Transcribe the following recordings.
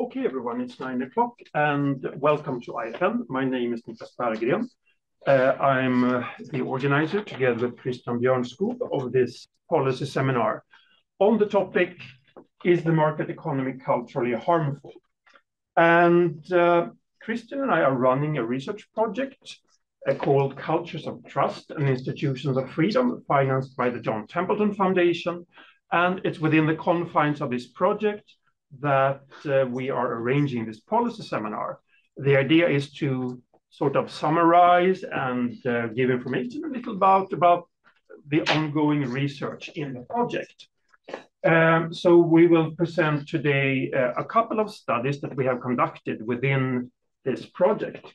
Okay, everyone, it's nine o'clock, and welcome to IFN. My name is Niclas Berggren. Uh, I'm uh, the organizer, together with Christian Bjørnskov, of this policy seminar on the topic, Is the market economy culturally harmful? And uh, Christian and I are running a research project uh, called Cultures of Trust and Institutions of Freedom, financed by the John Templeton Foundation. And it's within the confines of this project that uh, we are arranging this policy seminar. The idea is to sort of summarize and uh, give information a little about, about the ongoing research in the project. Um, so we will present today uh, a couple of studies that we have conducted within this project.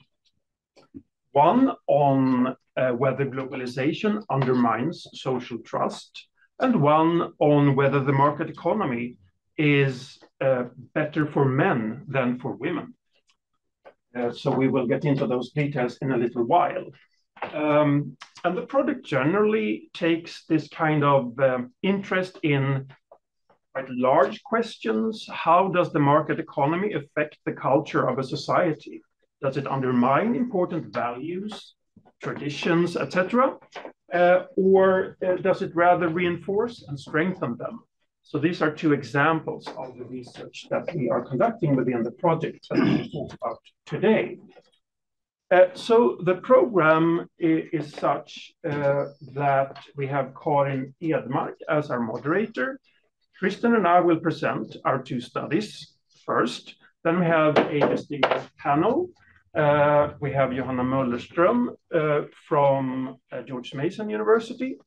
One on uh, whether globalization undermines social trust, and one on whether the market economy is uh, better for men than for women. Uh, so we will get into those details in a little while. Um, and the project generally takes this kind of um, interest in quite large questions. How does the market economy affect the culture of a society? Does it undermine important values, traditions, etc., uh, or uh, does it rather reinforce and strengthen them? So these are two examples of the research that we are conducting within the project that we talk about today. Uh, so the program is, is such uh, that we have Karin Edmark as our moderator. Christian and I will present our two studies first. Then we have a distinguished panel. Uh, we have Johanna Möllerström uh, from uh, George Mason University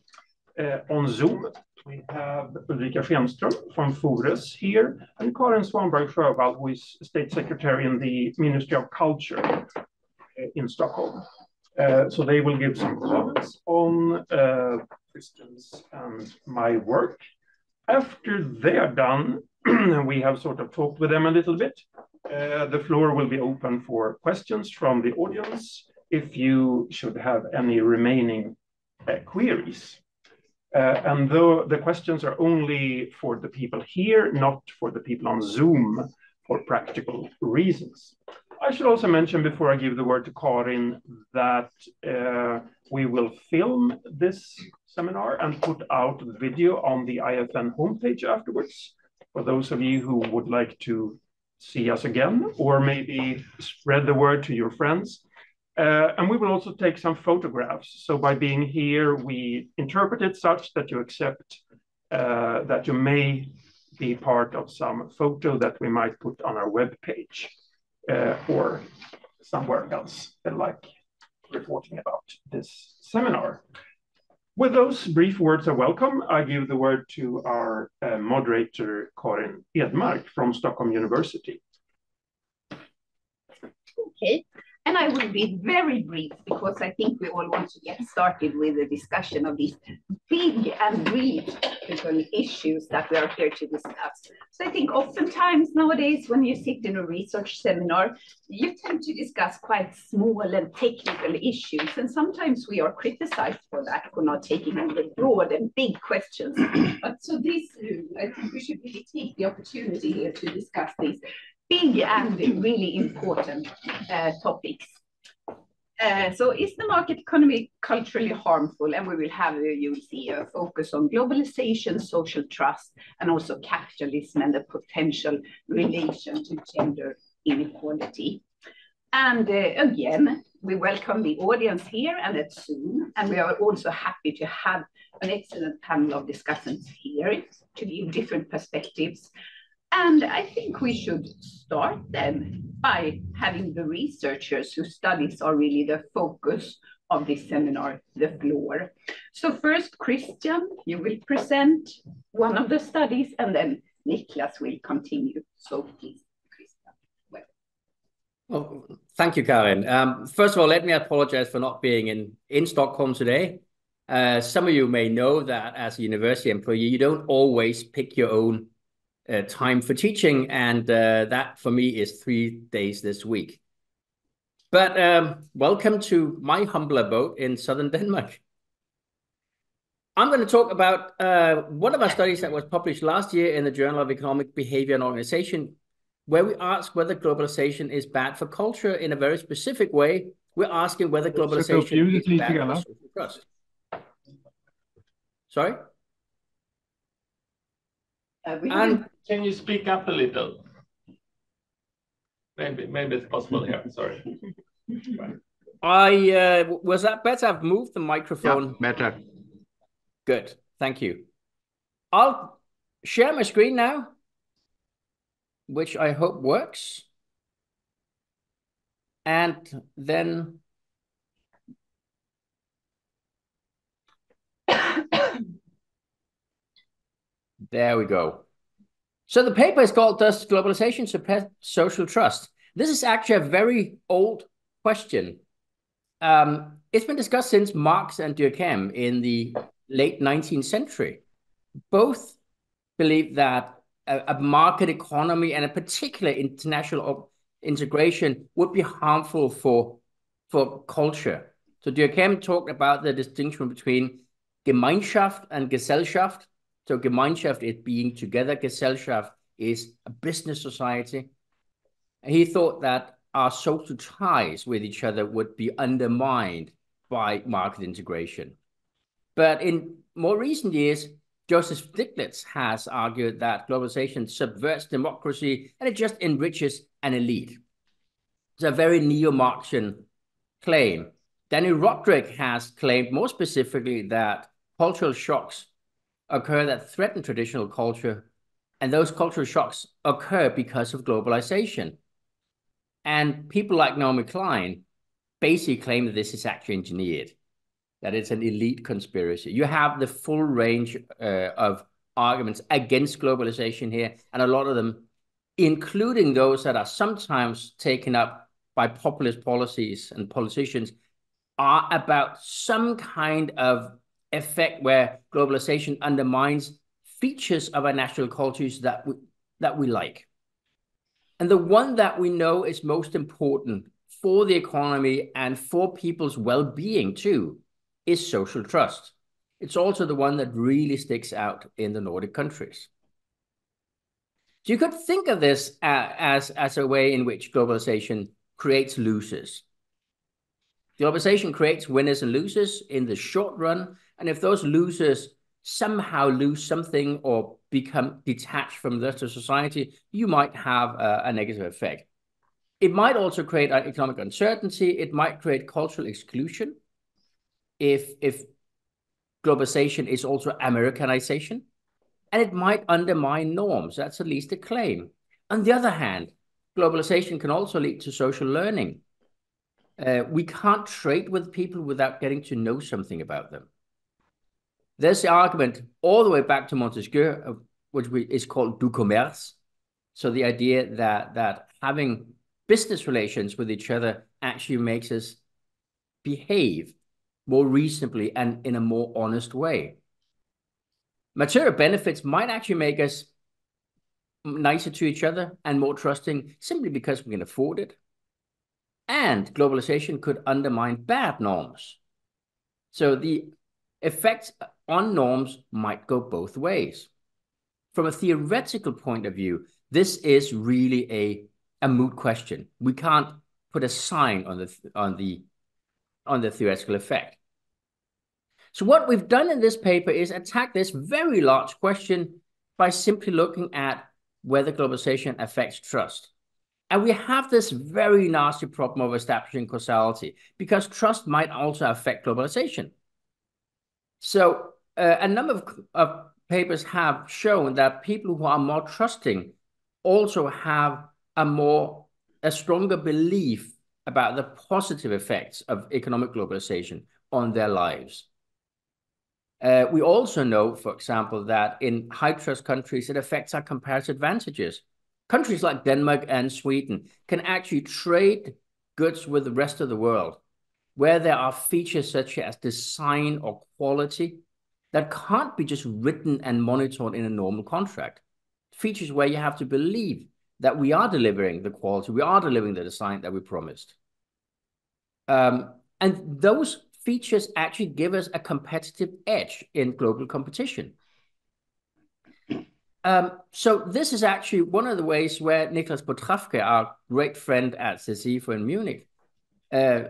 uh, on Zoom we have Ulrica Schenström from Fores here, and Karin Svanborg Sjövall, who is State Secretary in the Ministry of Culture uh, in Stockholm. Uh, so they will give some comments on uh, Christian's and my work. After they are done, we have sort of talked with them a little bit. Uh, the floor will be open for questions from the audience if you should have any remaining queries. Uh, and though the questions are only for the people here, not for the people on Zoom for practical reasons. I should also mention before I give the word to Karin that uh, we will film this seminar and put out the video on the IFN homepage afterwards for those of you who would like to see us again or maybe spread the word to your friends. Uh, and we will also take some photographs. So by being here, we interpret it such that you accept uh, that you may be part of some photo that we might put on our web page uh, or somewhere else, like reporting about this seminar. With those brief words of welcome, I give the word to our uh, moderator, Karin Edmark from Stockholm University. Okay, and I will be very brief because I think we all want to get started with the discussion of these big and technical issues that we are here to discuss. So I think oftentimes nowadays when you sit in a research seminar, you tend to discuss quite small and technical issues. And sometimes we are criticized for that, for not taking on the broad and big questions. But so this, uh, I think we should really take the opportunity here to discuss these big and really important uh, topics. Uh, so is the market economy culturally harmful? And we will have, uh, you will see, a focus on globalization, social trust, and also capitalism and the potential relation to gender inequality. And uh, again, we welcome the audience here and at Zoom, and we are also happy to have an excellent panel of discussants here to give different perspectives and I think we should start then by having the researchers whose studies are really the focus of this seminar, the floor. So first, Christian, you will present one of the studies, and then Niclas will continue. So please, Christian. Well. Thank you, Karin. Um, first of all, let me apologize for not being in, in Stockholm today. Uh, some of you may know that as a university employee, you don't always pick your own uh, time for teaching, and uh, that for me is three days this week. But um, welcome to my humble abode in southern Denmark. I'm going to talk about uh, one of our studies that was published last year in the Journal of Economic Behavior and Organization where we ask whether globalization is bad for culture in a very specific way. We're asking whether globalization is bad for social trust. Sorry? Uh, and can you speak up a little? Maybe, maybe it's possible here. Sorry. I uh, was that better? I've moved the microphone. Yeah, better. Good. Thank you. I'll share my screen now, which I hope works. And then there we go. So the paper is called Does Globalization Suppress Social Trust? This is actually a very old question. Um, it's been discussed since Marx and Durkheim in the late 19th century. Both believe that a, a market economy and a particular international integration would be harmful for, for culture. So Durkheim talked about the distinction between Gemeinschaft and Gesellschaft. So Gemeinschaft is being together, Gesellschaft is a business society. And he thought that our social ties with each other would be undermined by market integration. But in more recent years, Joseph Stiglitz has argued that globalization subverts democracy and it just enriches an elite. It's a very neo-Marxian claim. Daniel Rodrik has claimed more specifically that cultural shocks occur that threaten traditional culture, and those cultural shocks occur because of globalization. And people like Naomi Klein basically claim that this is actually engineered, that it's an elite conspiracy. You have the full range uh, of arguments against globalization here, and a lot of them, including those that are sometimes taken up by populist policies and politicians, are about some kind of effect where globalization undermines features of our national cultures that we, that we like. And the one that we know is most important for the economy and for people's well-being too is social trust. It's also the one that really sticks out in the Nordic countries. So you could think of this uh, as, as a way in which globalization creates losers. Globalization creates winners and losers in the short run. And if those losers somehow lose something or become detached from the rest of society, you might have a, a negative effect. It might also create economic uncertainty. It might create cultural exclusion if, if globalization is also Americanization. And it might undermine norms. That's at least a claim. On the other hand, globalization can also lead to social learning. Uh, we can't trade with people without getting to know something about them. There's the argument all the way back to Montesquieu, uh, which we, is called doux commerce. So the idea that that having business relations with each other actually makes us behave more reasonably and in a more honest way. Material benefits might actually make us nicer to each other and more trusting simply because we can afford it. And globalization could undermine bad norms. So the effects on norms might go both ways. From a theoretical point of view, this is really a, a moot question. We can't put a sign on the, on, the, on the theoretical effect. So what we've done in this paper is attack this very large question by simply looking at whether globalization affects trust. And we have this very nasty problem of establishing causality because trust might also affect globalization. So uh, a number of, of papers have shown that people who are more trusting also have a more a stronger belief about the positive effects of economic globalization on their lives. Uh, we also know, for example, that in high trust countries, it affects our comparative advantages. Countries like Denmark and Sweden can actually trade goods with the rest of the world, where there are features such as design or quality that can't be just written and monitored in a normal contract. Features where you have to believe that we are delivering the quality, we are delivering the design that we promised. Um, and those features actually give us a competitive edge in global competition. Um, so this is actually one of the ways where Niklas Potrafke, our great friend at CESifo in Munich, uh,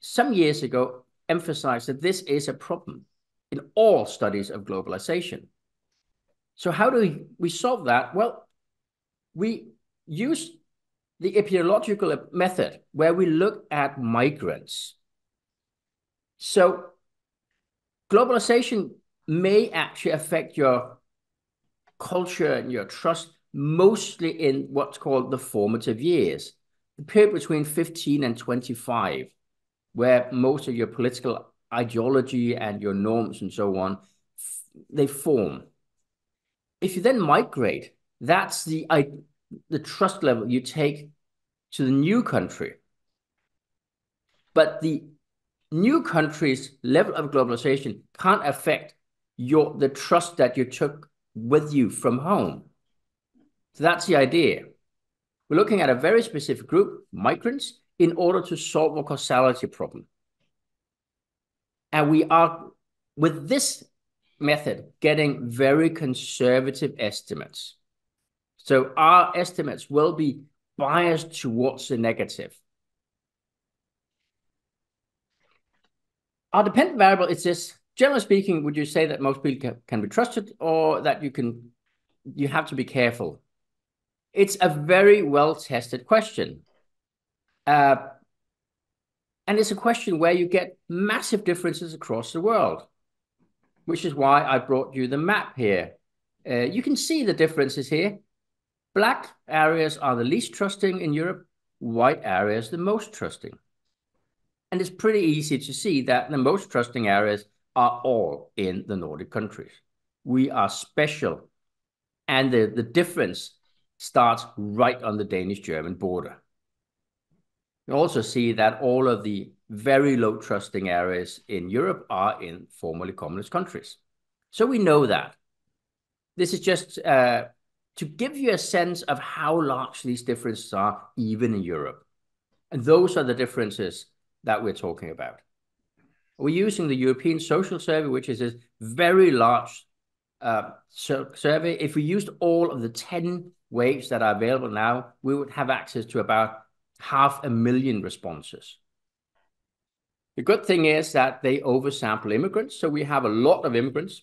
some years ago emphasized that this is a problem in all studies of globalization. So how do we, solve that? Well, we use the epidemiological method where we look at migrants. So globalization may actually affect your culture and your trust mostly in what's called the formative years, the period between 15 and 25, where most of your political ideology and your norms and so on, they form. If you then migrate, that's the, I, the trust level you take to the new country. But the new country's level of globalization can't affect your the trust that you took with you from home. So that's the idea. We're looking at a very specific group, migrants, in order to solve a causality problem. And we are, with this method, getting very conservative estimates. So our estimates will be biased towards the negative. Our dependent variable is this generally speaking, would you say that most people can, be trusted or that you can you have to be careful? It's a very well-tested question. Uh, and it's a question where you get massive differences across the world, which is why I brought you the map here. Uh, you can see the differences here. Black areas are the least trusting in Europe, white areas the most trusting. And it's pretty easy to see that the most trusting areas are all in the Nordic countries. We are special. And the, the difference starts right on the Danish-German border. You also see that all of the very low trusting areas in Europe are in formerly communist countries. So we know that. This is just uh, to give you a sense of how large these differences are, even in Europe. And those are the differences that we're talking about. We're using the European Social Survey, which is a very large uh, survey. If we used all of the 10 waves that are available now, we would have access to about half a million responses. The good thing is that they oversample immigrants. So we have a lot of immigrants.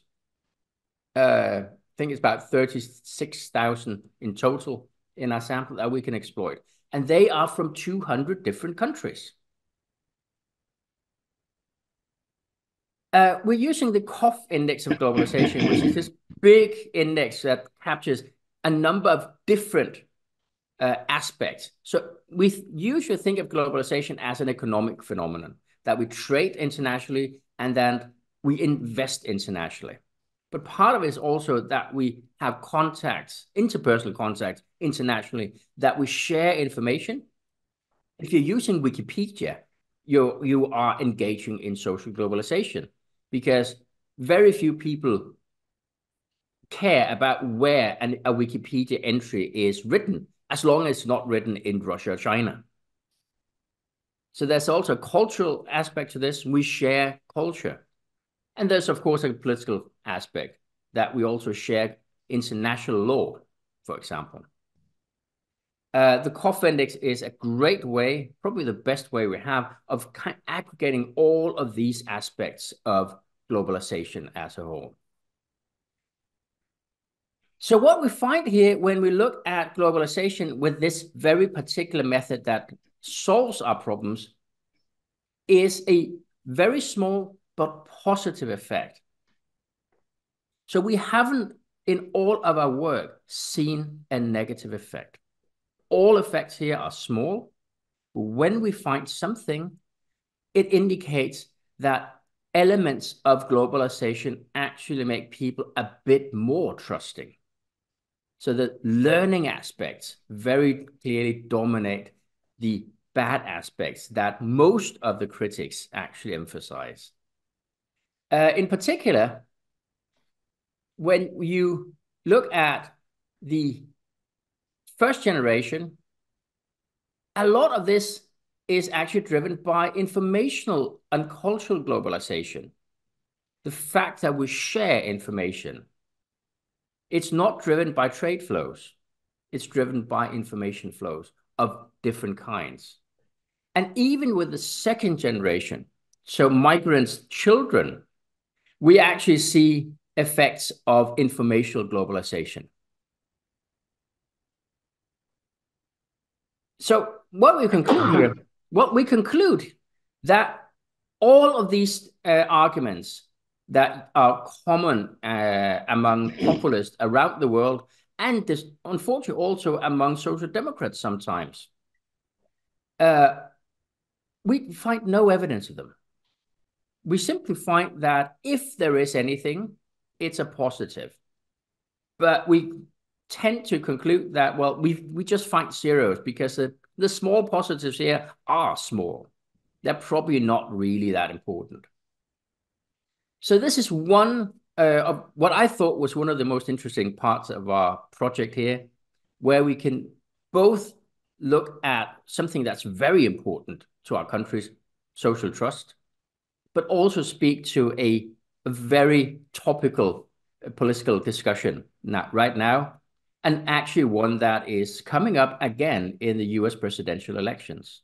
Uh, I think it's about 36,000 in total in our sample that we can exploit. And they are from 200 different countries. Uh, we're using the KOF index of globalization, which is this big index that captures a number of different uh, aspects. So we usually think of globalization as an economic phenomenon, that we trade internationally and then we invest internationally. But part of it is also that we have contacts, interpersonal contacts internationally, that we share information. If you're using Wikipedia, you you are engaging in social globalization because very few people care about where an, a Wikipedia entry is written, as long as it's not written in Russia or China. So there's also a cultural aspect to this. We share culture. And there's, of course, a political aspect that we also share international law, for example. Uh, the KOF index is a great way, probably the best way we have, of aggregating all of these aspects of globalization as a whole. So what we find here when we look at globalization with this very particular method that solves our problems is a very small but positive effect. So we haven't in all of our work seen a negative effect. All effects here are small. When we find something, it indicates that elements of globalization actually make people a bit more trusting. So the learning aspects very clearly dominate the bad aspects that most of the critics actually emphasize. Uh, in particular, when you look at the first generation, a lot of this is actually driven by informational and cultural globalization. The fact that we share information It's not driven by trade flows. It's driven by information flows of different kinds. And even with the second generation, so migrants' children, we actually see effects of informational globalization. So what we conclude here, what we conclude that all of these uh, arguments that are common uh, among populists around the world, and this, unfortunately also among social democrats sometimes, uh, we find no evidence of them. We simply find that if there is anything, it's a positive. But we tend to conclude that, well, we we just find zeros because the, the small positives here are small. They're probably not really that important. So this is one uh, of what I thought was one of the most interesting parts of our project here, where we can both look at something that's very important to our country's social trust, but also speak to a, a very topical uh, political discussion now, right now, and actually one that is coming up again in the US presidential elections.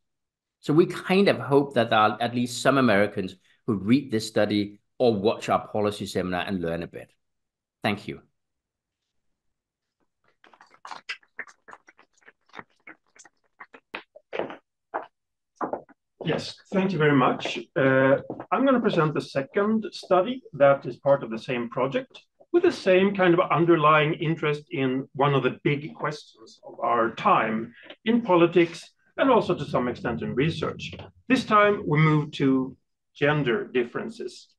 So we kind of hope that there are at least some Americans who read this study or watch our policy seminar and learn a bit. Thank you. Yes, thank you very much. Uh, I'm going to present the second study that is part of the same project with the same kind of underlying interest in one of the big questions of our time in politics and also to some extent in research. This time we move to gender differences.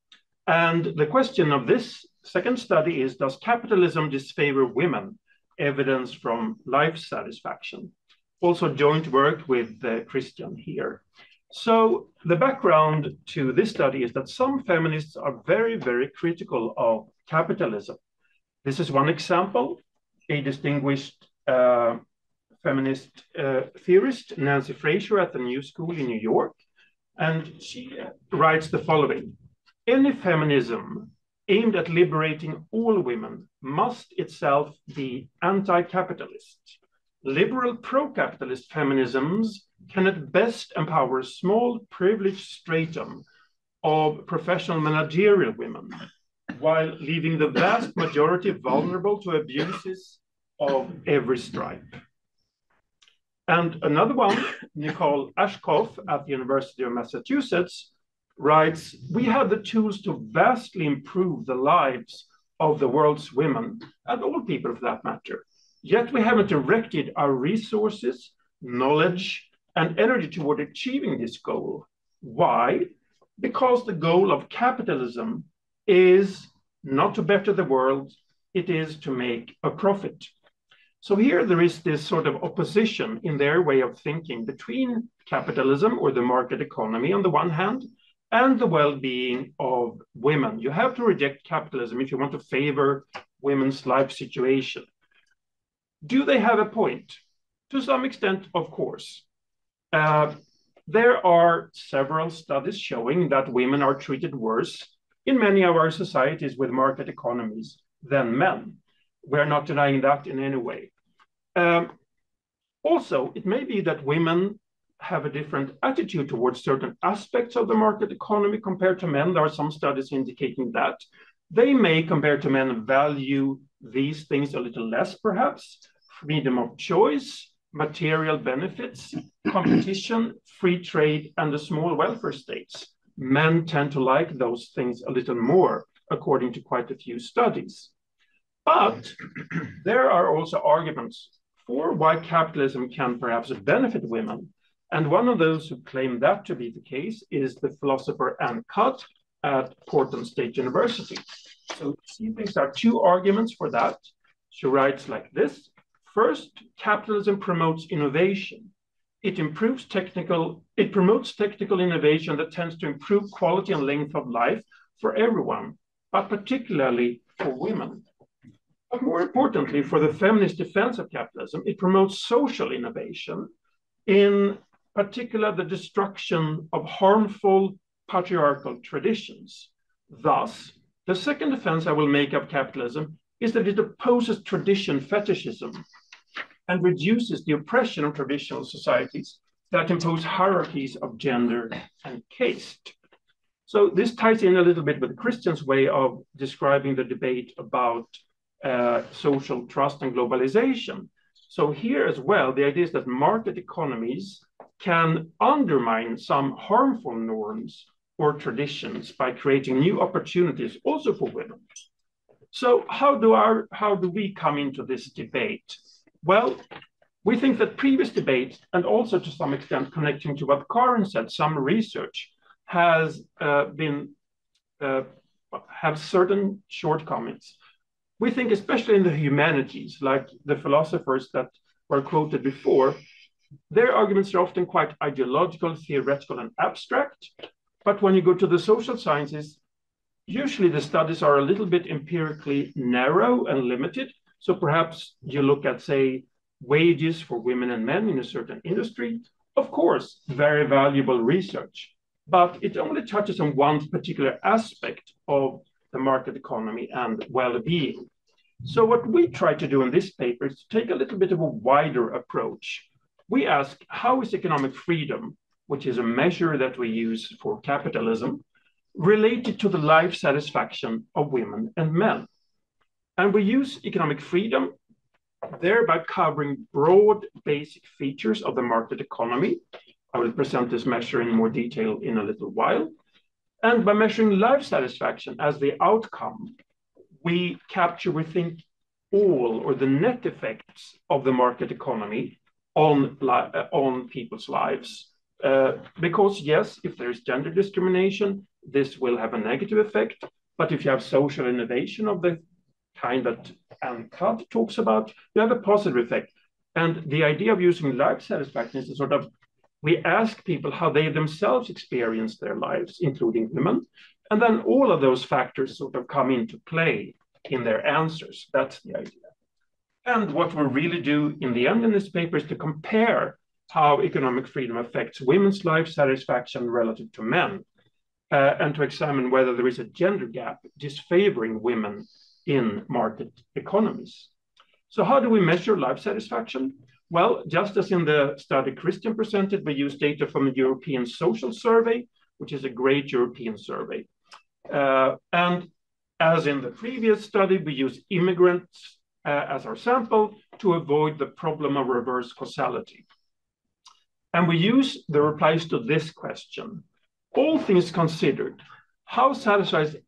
And the question of this second study is Does capitalism disfavor women? Evidence from life satisfaction. Also, joint work with uh, Christian here. So the background to this study is that some feminists are very, very critical of capitalism. This is one example, a distinguished uh, feminist uh, theorist, Nancy Fraser at the New School in New York, and she writes the following. Any feminism aimed at liberating all women must itself be anti-capitalist. Liberal pro-capitalist feminisms can at best empower small privileged stratum of professional managerial women while leaving the vast majority vulnerable to abuses of every stripe. And another one, Nicole Aschoff at the University of Massachusetts, writes We have the tools to vastly improve the lives of the world's women, and all people for that matter. Yet we haven't directed our resources, knowledge, and energy toward achieving this goal. Why? Because the goal of capitalism is not to better the world, it is to make a profit. So here there is this sort of opposition in their way of thinking between capitalism or the market economy on the one hand and the well-being of women. You have to reject capitalism if you want to favor women's life situation. Do they have a point? To some extent, of course. Uh, there are several studies showing that women are treated worse in many of our societies with market economies than men. We're not denying that in any way. Um, also, it may be that women have a different attitude towards certain aspects of the market economy compared to men. There are some studies indicating that. They may, compared to men, value these things a little less, perhaps freedom of choice, material benefits, competition, free trade, and the small welfare states. Men tend to like those things a little more, according to quite a few studies. But there are also arguments for why capitalism can perhaps benefit women. And one of those who claim that to be the case is the philosopher Ann Cudd at Portland State University. So she thinks there are two arguments for that. She writes like this First, capitalism promotes innovation. It improves technical, it promotes technical innovation that tends to improve quality and length of life for everyone, but particularly for women. But more importantly, for the feminist defense of capitalism, it promotes social innovation, in particular the destruction of harmful patriarchal traditions. Thus, the second defense I will make of capitalism is that it opposes tradition fetishism and reduces the oppression of traditional societies that impose hierarchies of gender and caste. So this ties in a little bit with Christian's way of describing the debate about uh, social trust and globalization. So here as well, the idea is that market economies can undermine some harmful norms or traditions by creating new opportunities also for women. So how do our how do we come into this debate? Well, we think that previous debates, and also to some extent connecting to what Karin said, some research has uh, been uh, have certain shortcomings. We think, especially in the humanities, like the philosophers that were quoted before, their arguments are often quite ideological, theoretical, and abstract. But when you go to the social sciences, usually the studies are a little bit empirically narrow and limited. So perhaps you look at, say, wages for women and men in a certain industry. Of course, very valuable research, but it only touches on one particular aspect of the market economy and well-being. So what we try to do in this paper is to take a little bit of a wider approach. We ask, how is economic freedom, which is a measure that we use for capitalism, related to the life satisfaction of women and men? And we use economic freedom thereby covering broad basic features of the market economy. I will present this measure in more detail in a little while. And by measuring life satisfaction as the outcome, we capture, we think, all or the net effects of the market economy on, uh, on people's lives. Uh, because yes, if there is gender discrimination, this will have a negative effect. But if you have social innovation of the kind that Ann Cudd talks about, you have a positive effect. And the idea of using life satisfaction is to sort of we ask people how they themselves experience their lives, including women, and then all of those factors sort of come into play in their answers. That's the idea. And what we really do in the end in this paper is to compare how economic freedom affects women's life satisfaction relative to men, uh, and to examine whether there is a gender gap disfavoring women in market economies. So how do we measure life satisfaction? Well, just as in the study Christian presented, we use data from the European Social Survey, which is a great European survey. Uh, and as in the previous study, we use immigrants uh, as our sample to avoid the problem of reverse causality. And we use the replies to this question. All things considered, how satisfied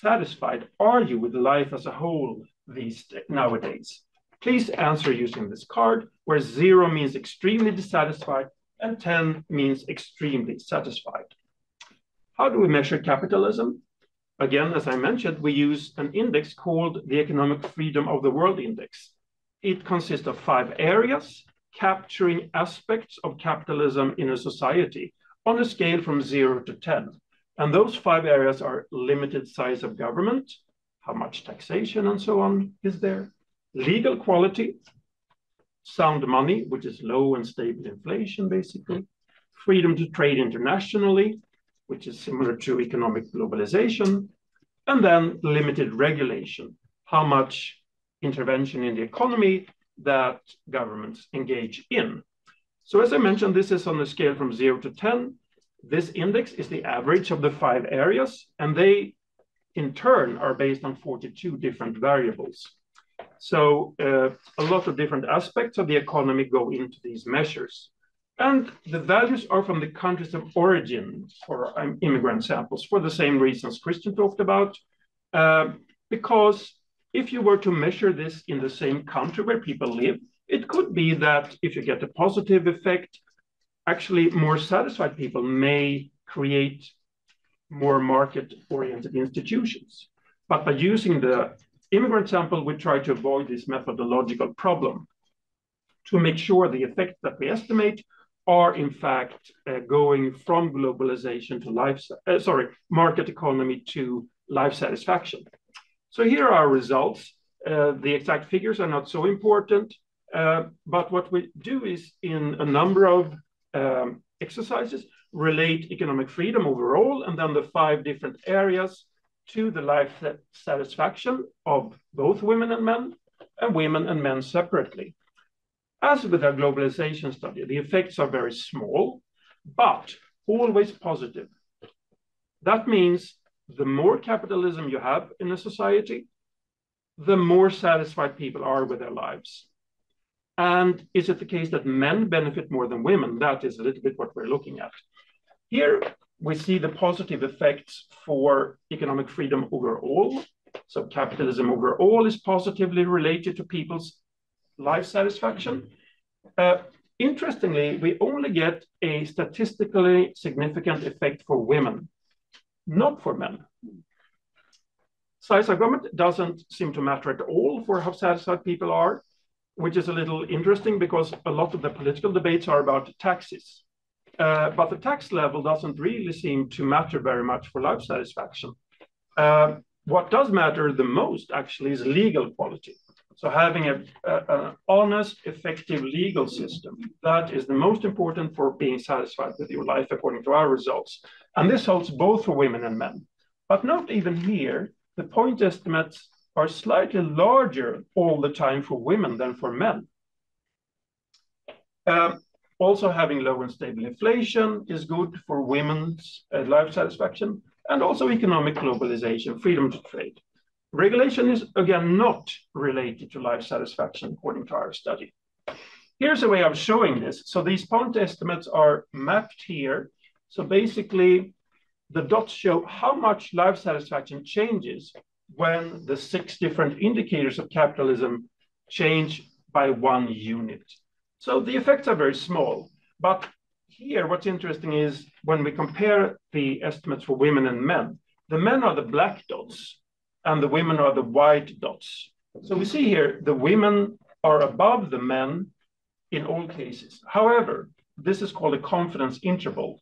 satisfied are you with life as a whole these nowadays? Please answer using this card, where zero means extremely dissatisfied and 10 means extremely satisfied. How do we measure capitalism? Again, as I mentioned, we use an index called the Economic Freedom of the World Index. It consists of five areas capturing aspects of capitalism in a society on a scale from zero to 10. And those five areas are limited size of government, how much taxation and so on is there, legal quality, sound money, which is low and stable inflation, basically, freedom to trade internationally, which is similar to economic globalization, and then limited regulation, how much intervention in the economy that governments engage in. So as I mentioned, this is on a scale from zero to 10, this index is the average of the five areas, and they in turn are based on 42 different variables. So uh, a lot of different aspects of the economy go into these measures. And the values are from the countries of origin for um, immigrant samples for the same reasons Christian talked about. Uh, because if you were to measure this in the same country where people live, it could be that if you get a positive effect, actually more satisfied people may create more market-oriented institutions. But by using the immigrant sample, we try to avoid this methodological problem to make sure the effect that we estimate are in fact uh, going from globalization to life, uh, sorry, market economy to life satisfaction. So here are our results. Uh, the exact figures are not so important, but what we do is in a number of um, exercises relate economic freedom overall, and then the five different areas to the life satisfaction of both women and men, and women and men separately. As with our globalization study, the effects are very small, but always positive. That means the more capitalism you have in a society, the more satisfied people are with their lives. And is it the case that men benefit more than women? That is a little bit what we're looking at. Here we see the positive effects for economic freedom overall. So capitalism overall is positively related to people's life satisfaction. Uh, interestingly, we only get a statistically significant effect for women, not for men. Size of government doesn't seem to matter at all for how satisfied people are, which is a little interesting because a lot of the political debates are about taxes. Uh, but the tax level doesn't really seem to matter very much for life satisfaction. Uh, what does matter the most actually is legal quality. So having an honest, effective legal system, that is the most important for being satisfied with your life according to our results. And this holds both for women and men. But not even here, the point estimates are slightly larger all the time for women than for men. Um, also, having low and stable inflation is good for women's uh, life satisfaction and also economic globalization, freedom to trade. Regulation is, again, not related to life satisfaction, according to our study. Here's a way of showing this. So these point estimates are mapped here. So basically, the dots show how much life satisfaction changes when the six different indicators of capitalism change by one unit. So the effects are very small. But here, what's interesting is when we compare the estimates for women and men, the men are the black dots and the women are the white dots. So we see here the women are above the men in all cases. However, this is called a confidence interval.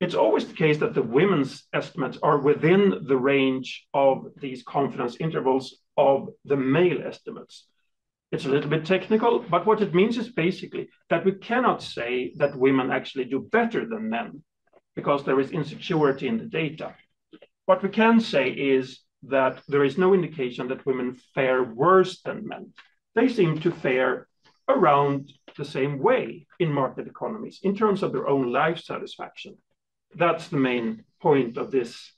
It's always the case that the women's estimates are within the range of these confidence intervals of the male estimates. It's a little bit technical, but what it means is basically that we cannot say that women actually do better than men because there is insecurity in the data. What we can say is that there is no indication that women fare worse than men. They seem to fare around the same way in market economies in terms of their own life satisfaction. That's the main point of this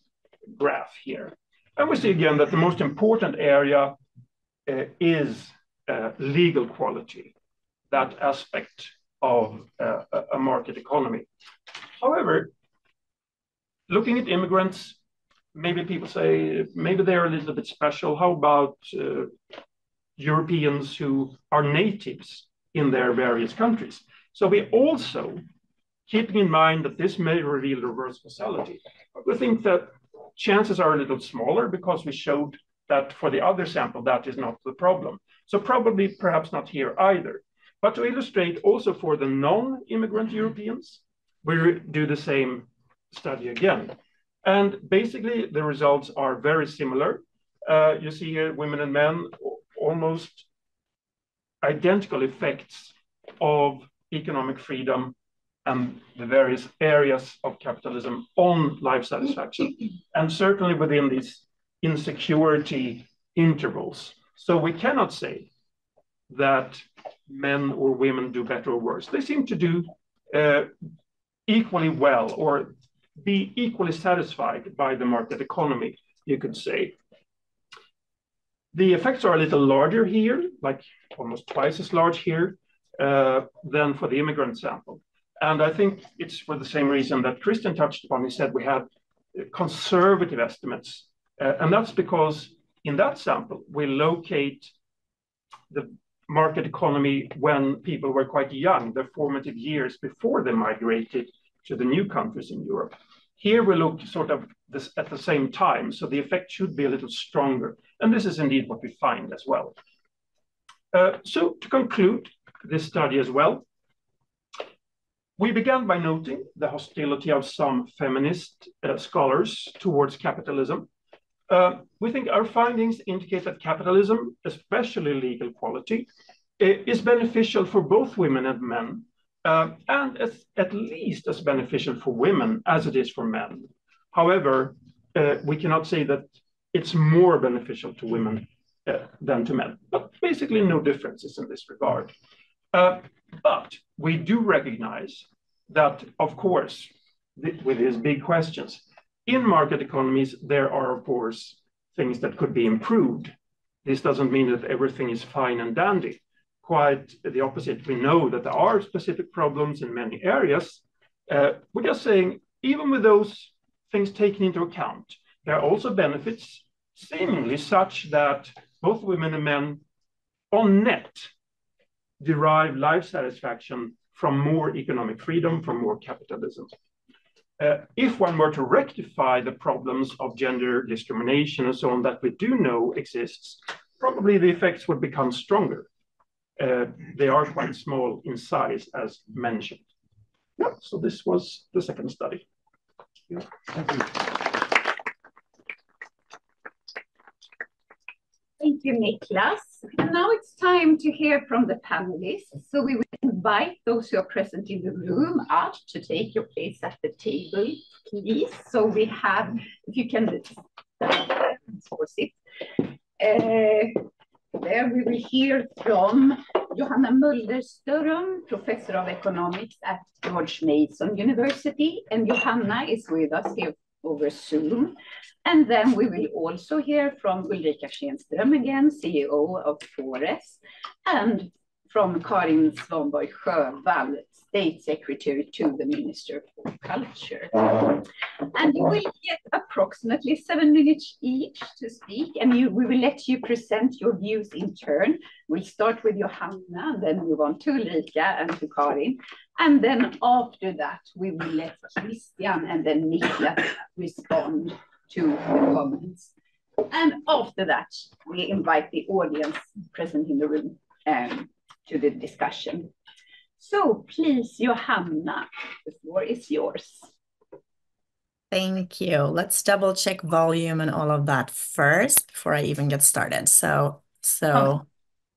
graph here. And we see again that the most important area uh, is uh, legal quality, that aspect of uh, a market economy. However, looking at immigrants, maybe people say maybe they're a little bit special. How about uh, Europeans who are natives in their various countries? So we also, keeping in mind that this may reveal reverse causality, we think that chances are a little smaller because we showed that for the other sample, that is not the problem. So probably perhaps not here either. But to illustrate also for the non-immigrant Europeans, we do the same study again. And basically the results are very similar. Uh, you see here women and men almost identical effects of economic freedom and the various areas of capitalism on life satisfaction, and certainly within these insecurity intervals. So we cannot say that men or women do better or worse. They seem to do uh, equally well or be equally satisfied by the market economy, you could say. The effects are a little larger here, like almost twice as large here uh, than for the immigrant sample. And I think it's for the same reason that Christian touched upon. He said we have conservative estimates. Uh, and that's because in that sample, we locate the market economy when people were quite young, their formative years before they migrated to the new countries in Europe. Here we look sort of this at the same time, so the effect should be a little stronger. And this is indeed what we find as well. Uh, so to conclude this study as well, we began by noting the hostility of some feminist uh, scholars towards capitalism uh, we think our findings indicate that capitalism, especially legal quality, is beneficial for both women and men, uh, and as, at least as beneficial for women as it is for men. However, uh, we cannot say that it's more beneficial to women uh, than to men, but basically no differences in this regard. Uh, but we do recognize that, of course, th with these big questions, in market economies, there are, of course, things that could be improved. This doesn't mean that everything is fine and dandy. Quite the opposite. We know that there are specific problems in many areas. Uh, we're just saying, even with those things taken into account, there are also benefits, seemingly such that both women and men, on net, derive life satisfaction from more economic freedom, from more capitalism. Uh, if one were to rectify the problems of gender discrimination and so on that we do know exists, probably the effects would become stronger. Uh, they are quite small in size, as mentioned. Yeah, so this was the second study. Thank you. Thank you, Niclas. And now it's time to hear from the panelists. So we will invite those who are present in the room up to take your place at the table, please. So we have, if you can. Uh, there we will hear from Johanna Möllerström, Professor of Economics at George Mason University. And Johanna is with us here over Zoom. And then we will also hear from Ulrica Schenström again, CEO of Fores, and from Karin Svanborg Sjövall, State Secretary to the Minister for Culture. And you will get approximately seven minutes each to speak, and you, we will let you present your views in turn. We'll start with Johanna, then move on to Ulrica and to Karin. And then after that, we will let Christian and then Niclas respond to the comments. And after that, we invite the audience present in the room um, to the discussion. So please, Johanna, the floor is yours. Thank you. Let's double check volume and all of that first before I even get started. So, so oh.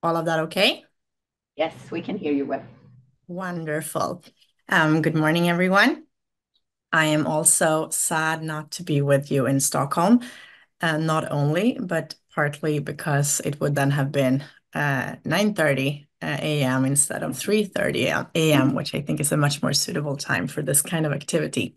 all of that okay? Yes, we can hear you well. Wonderful. Um, good morning, everyone. I am also sad not to be with you in Stockholm, and uh, not only, but partly because it would then have been uh, 9.30 uh, a.m. instead of 3.30 a.m., which I think is a much more suitable time for this kind of activity.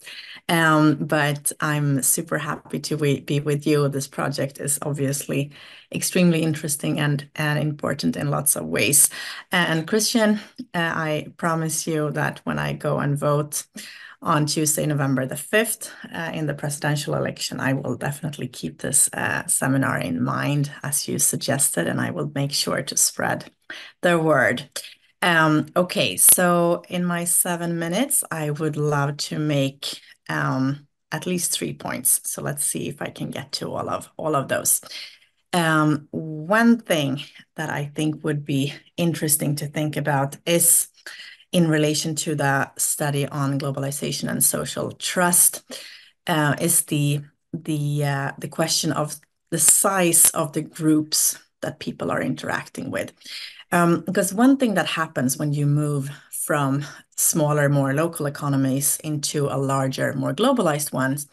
Um, but I'm super happy to be with you. This project is obviously extremely interesting and, and important in lots of ways. And Christian, uh, I promise you that when I go and vote, on Tuesday, November the 5th, uh, in the presidential election. I will definitely keep this uh, seminar in mind, as you suggested, and I will make sure to spread the word. Um, okay, so in my seven minutes, I would love to make um, at least three points. So let's see if I can get to all of all of those. Um, one thing that I think would be interesting to think about is in relation to the study on globalization and social trust uh, is the the uh, the question of the size of the groups that people are interacting with. Um, because one thing that happens when you move from smaller, more local economies into a larger, more globalized ones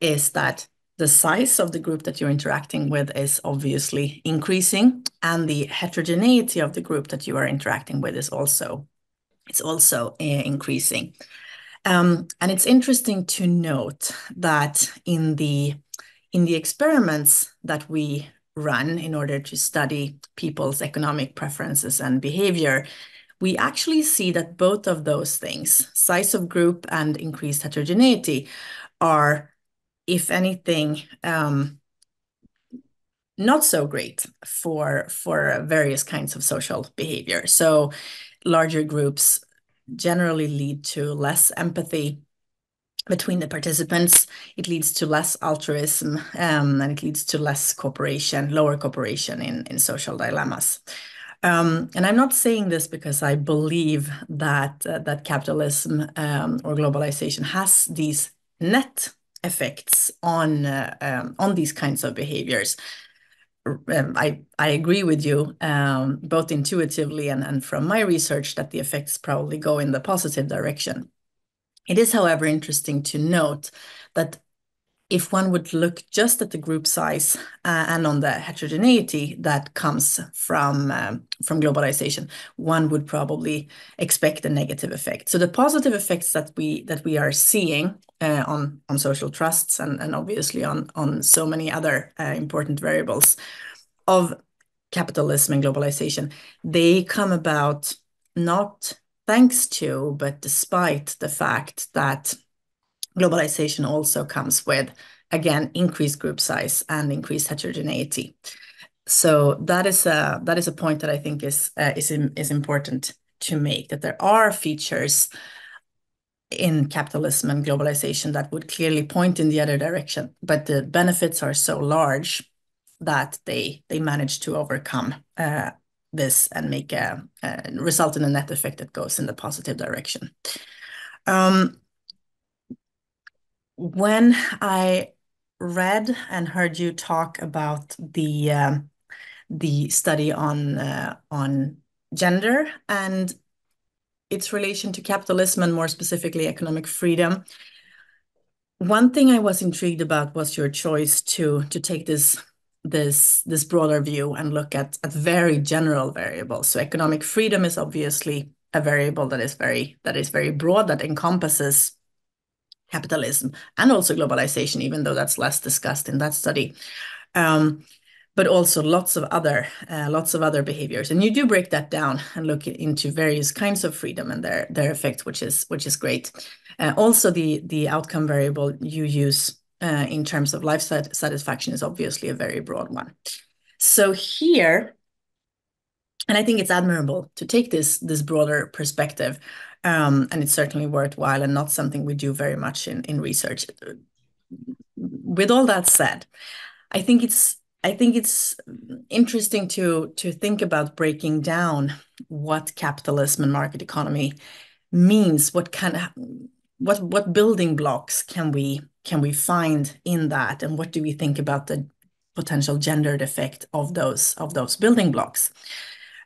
is that the size of the group that you're interacting with is obviously increasing, and the heterogeneity of the group that you are interacting with is also it's also uh, increasing. Um, and it's interesting to note that in the in the experiments that we run in order to study people's economic preferences and behavior, we actually see that both of those things, size of group and increased heterogeneity, are, if anything, um, not so great for for various kinds of social behavior. So larger groups generally lead to less empathy between the participants. It leads to less altruism um, and it leads to less cooperation, lower cooperation in, in social dilemmas. Um, and I'm not saying this because I believe that uh, that capitalism um, or globalization has these net effects on uh, um, on these kinds of behaviors. Um, I, I agree with you, um, both intuitively and, and from my research, that the effects probably go in the positive direction. It is, however, interesting to note that if one would look just at the group size uh, and on the heterogeneity that comes from um, from globalization, one would probably expect a negative effect. So the positive effects that we that we are seeing uh, on on social trusts and and obviously on on so many other uh, important variables of capitalism and globalization, they come about not thanks to, but despite the fact that globalization also comes with, again, increased group size and increased heterogeneity. So that is a that is a point that I think is uh, is is important to make that there are features in capitalism and globalization that would clearly point in the other direction, but the benefits are so large that they they manage to overcome uh, this and make a, a, result in a net effect that goes in the positive direction. Um, when I read and heard you talk about the um, the study on uh, on gender and its relation to capitalism and more specifically economic freedom, one thing I was intrigued about was your choice to to take this this this broader view and look at at very general variables. So economic freedom is obviously a variable that is very that is very broad that encompasses capitalism and also globalization, even though that's less discussed in that study. Um, but also lots of other uh, lots of other behaviors, and you do break that down and look into various kinds of freedom and their their effects, which is which is great. Uh, also, the the outcome variable you use uh, in terms of life sat satisfaction is obviously a very broad one. So here, and I think it's admirable to take this this broader perspective and it's certainly worthwhile and not something we do very much in, in research. With all that said, I think it's I think it's interesting to to think about breaking down what capitalism and market economy means. What building blocks can we can we find in that, and what do we think about the potential gendered effect of those of those building blocks?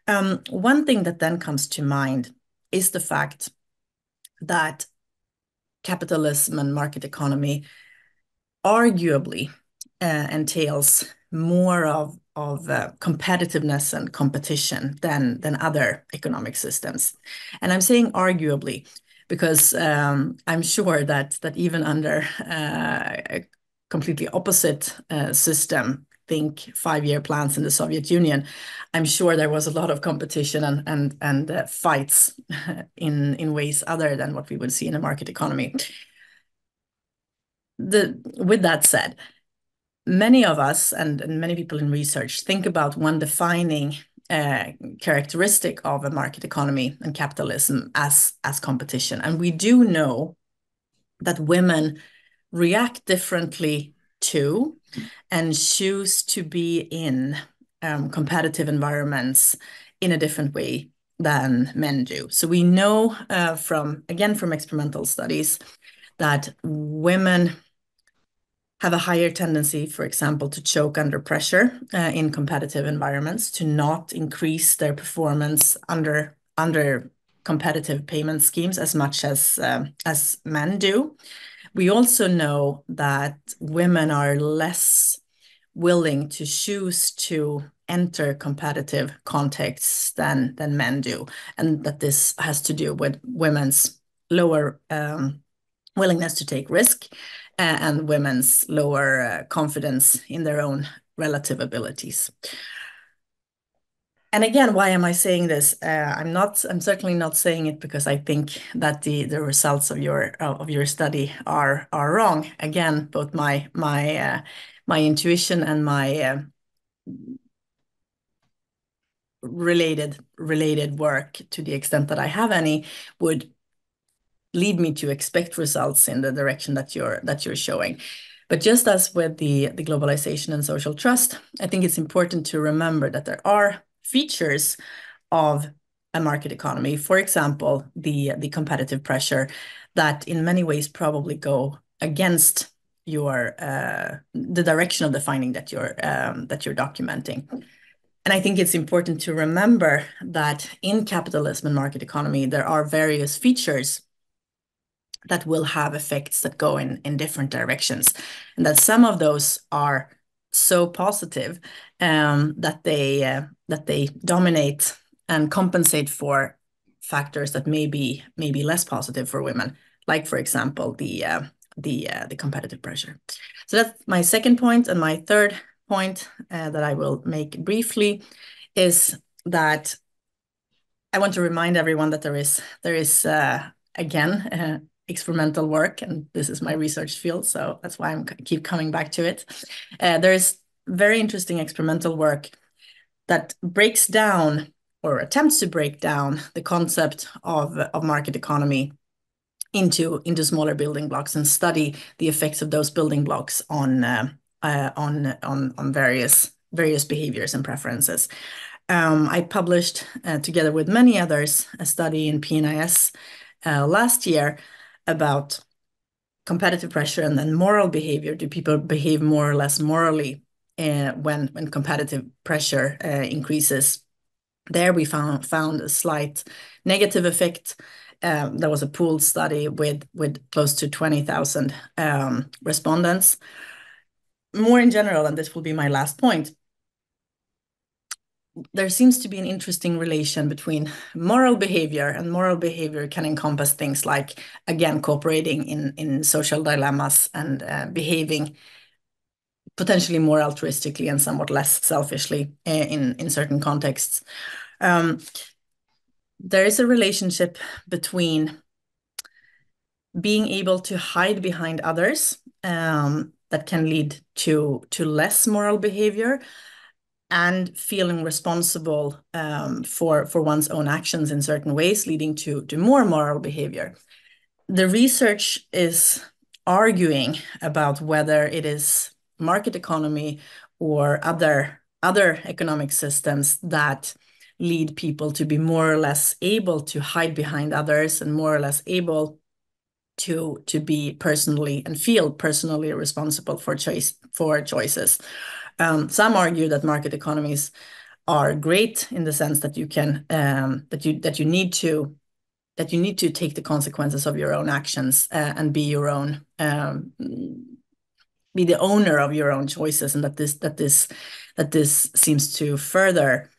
Um, one thing that then comes to mind is the fact that capitalism and market economy arguably uh, entails more of of uh, competitiveness and competition than than other economic systems. And i'm saying arguably because um, i'm sure that that even under uh, a completely opposite uh, system think five-year plans in the Soviet Union, I'm sure there was a lot of competition and and and uh, fights in in ways other than what we would see in a market economy. The with that said, many of us and, and many people in research think about one defining uh, characteristic of a market economy and capitalism as as competition, and we do know that women react differently to and choose to be in um, competitive environments in a different way than men do. So we know uh, from, again, from experimental studies that women have a higher tendency, for example, to choke under pressure uh, in competitive environments, to not increase their performance under under competitive payment schemes as much as um, as men do. We also know that women are less willing to choose to enter competitive contexts than than men do, and that this has to do with women's lower um, willingness to take risk and women's lower uh, confidence in their own relative abilities. And again, why am I saying this? Uh, I'm not. I'm certainly not saying it because I think that the the results of your of your study are are wrong. Again, both my my uh, my intuition and my uh, related related work to the extent that I have any would lead me to expect results in the direction that you're that you're showing. But just as with the, the globalization and social trust, I think it's important to remember that there are features of a market economy. For example, the the competitive pressure that in many ways probably go against your uh, the direction of the finding that you're um, that you're documenting. And I think it's important to remember that in capitalism and market economy, there are various features that will have effects that go in, in different directions. And that some of those are so positive um, that they uh, that they dominate and compensate for factors that may be, may be less positive for women, like for example the uh, the uh, the competitive pressure. So that's my second point, and my third point uh, that I will make briefly is that I want to remind everyone that there is there is uh, again uh, experimental work, and this is my research field, so that's why I keep coming back to it. Uh, there is very interesting experimental work that breaks down or attempts to break down the concept of, of market economy into, into smaller building blocks and study the effects of those building blocks on, uh, uh, on, on, on various, various behaviors and preferences. Um, I published, uh, together with many others, a study in PNAS uh, last year about competitive pressure and then moral behavior. Do people behave more or less morally uh, when when competitive pressure uh, increases? There we found found a slight negative effect. Um, there was a pooled study with with close to twenty thousand um, respondents. More in general, and this will be my last point there seems to be an interesting relation between moral behavior and moral behavior can encompass things like again cooperating in in social dilemmas and uh, behaving potentially more altruistically and somewhat less selfishly uh, in in certain contexts. Um, there is a relationship between being able to hide behind others um, that can lead to to less moral behavior and feeling responsible um, for for one's own actions in certain ways, leading to to more moral behavior. The research is arguing about whether it is market economy or other other economic systems that lead people to be more or less able to hide behind others and more or less able to to be personally and feel personally responsible for choice for choices um, some argue that market economies are great in the sense that you can um, that you that you need to that you need to take the consequences of your own actions uh, and be your own um, be the owner of your own choices and that this that this that this seems to further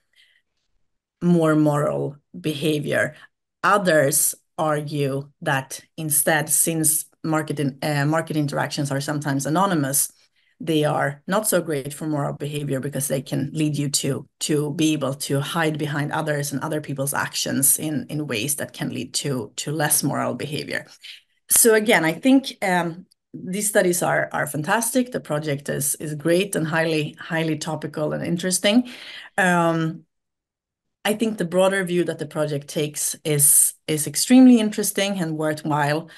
more moral behavior. Others argue that instead since market in, uh, market interactions are sometimes anonymous they are not so great for moral behavior because they can lead you to to be able to hide behind others and other people's actions in in ways that can lead to to less moral behavior. So again i think um, these studies are are fantastic. The project is is great and highly highly topical and interesting. Um, I think the broader view that the project takes is is extremely interesting and worthwhile,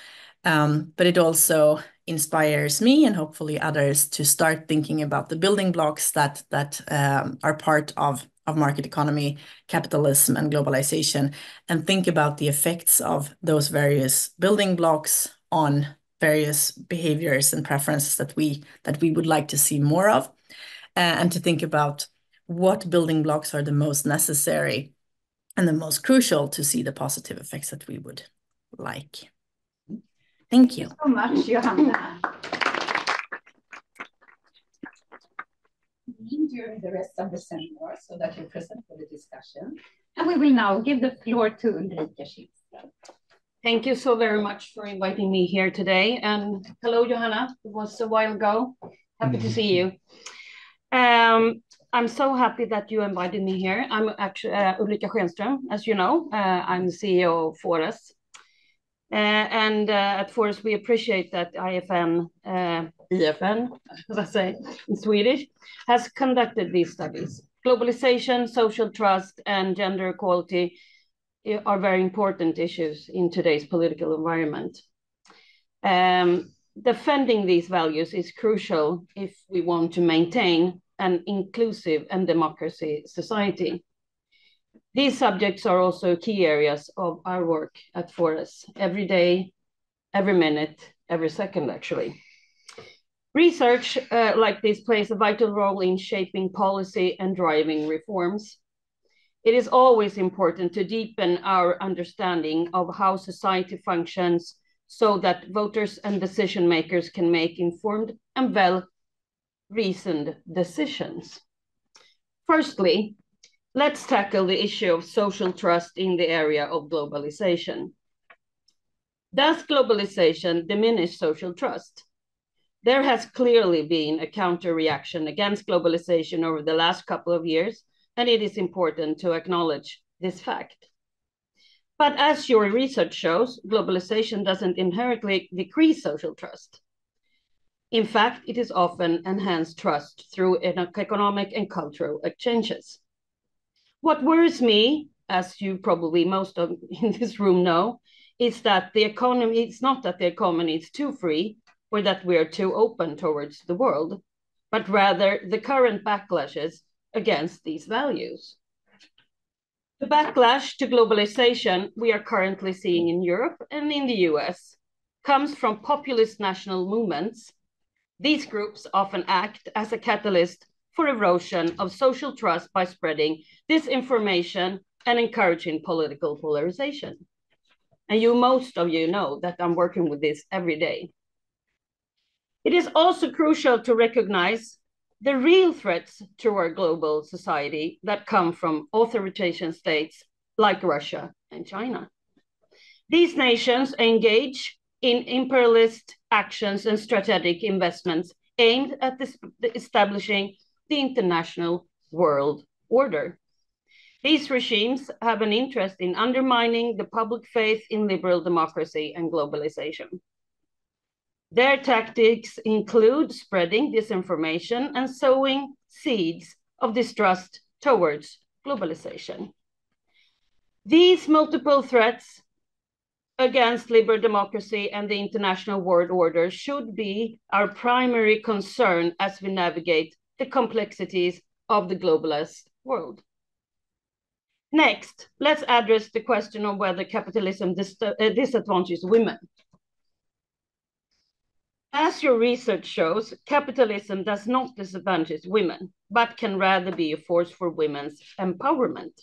um, but it also inspires me and hopefully others to start thinking about the building blocks that that um, are part of of market economy, capitalism, and globalization, and think about the effects of those various building blocks on various behaviors and preferences that we that we would like to see more of, uh, and to think about what building blocks are the most necessary and the most crucial to see the positive effects that we would like. Thank you. so much, Johanna. During the rest of the seminar so that you're present for the discussion. And we will now give the floor to Ulrica Kihlström. Thank you so very much for inviting me here today. And hello, Johanna. It was a while ago. Happy to see you. Um, I'm so happy that you invited me here. I'm actually uh, Ulrica Schenström, as you know. Uh, I'm the CEO of Fores. Uh, and uh, at Fores, we appreciate that IFN, uh, IFN, as I say in Swedish, has conducted these studies. Globalization, social trust, and gender equality are very important issues in today's political environment. Um, defending these values is crucial if we want to maintain an inclusive and democracy society. These subjects are also key areas of our work at Fores every day, every minute, every second, actually. Research uh, like this plays a vital role in shaping policy and driving reforms. It is always important to deepen our understanding of how society functions so that voters and decision makers can make informed and well-reasoned decisions. Firstly, let's tackle the issue of social trust in the area of globalization. Does globalization diminish social trust? There has clearly been a counter reaction against globalization over the last couple of years, and it is important to acknowledge this fact. But as your research shows, globalization doesn't inherently decrease social trust. In fact, it is often enhanced trust through economic and cultural exchanges. What worries me, as you probably most of in this room know, is that the economy, it's not that the economy is too free or that we are too open towards the world, but rather the current backlashes against these values. The backlash to globalization we are currently seeing in Europe and in the US comes from populist national movements. These groups often act as a catalyst for erosion of social trust by spreading disinformation and encouraging political polarization. And you, most of you know that I'm working with this every day. It is also crucial to recognize the real threats to our global society that come from authoritarian states like Russia and China. These nations engage in imperialist actions and strategic investments aimed at establishing the international world order. These regimes have an interest in undermining the public faith in liberal democracy and globalization. Their tactics include spreading disinformation and sowing seeds of distrust towards globalization. These multiple threats against liberal democracy and the international world order should be our primary concern as we navigate the complexities of the globalist world. Next, let's address the question of whether capitalism dis uh, disadvantages women. As your research shows, capitalism does not disadvantage women, but can rather be a force for women's empowerment.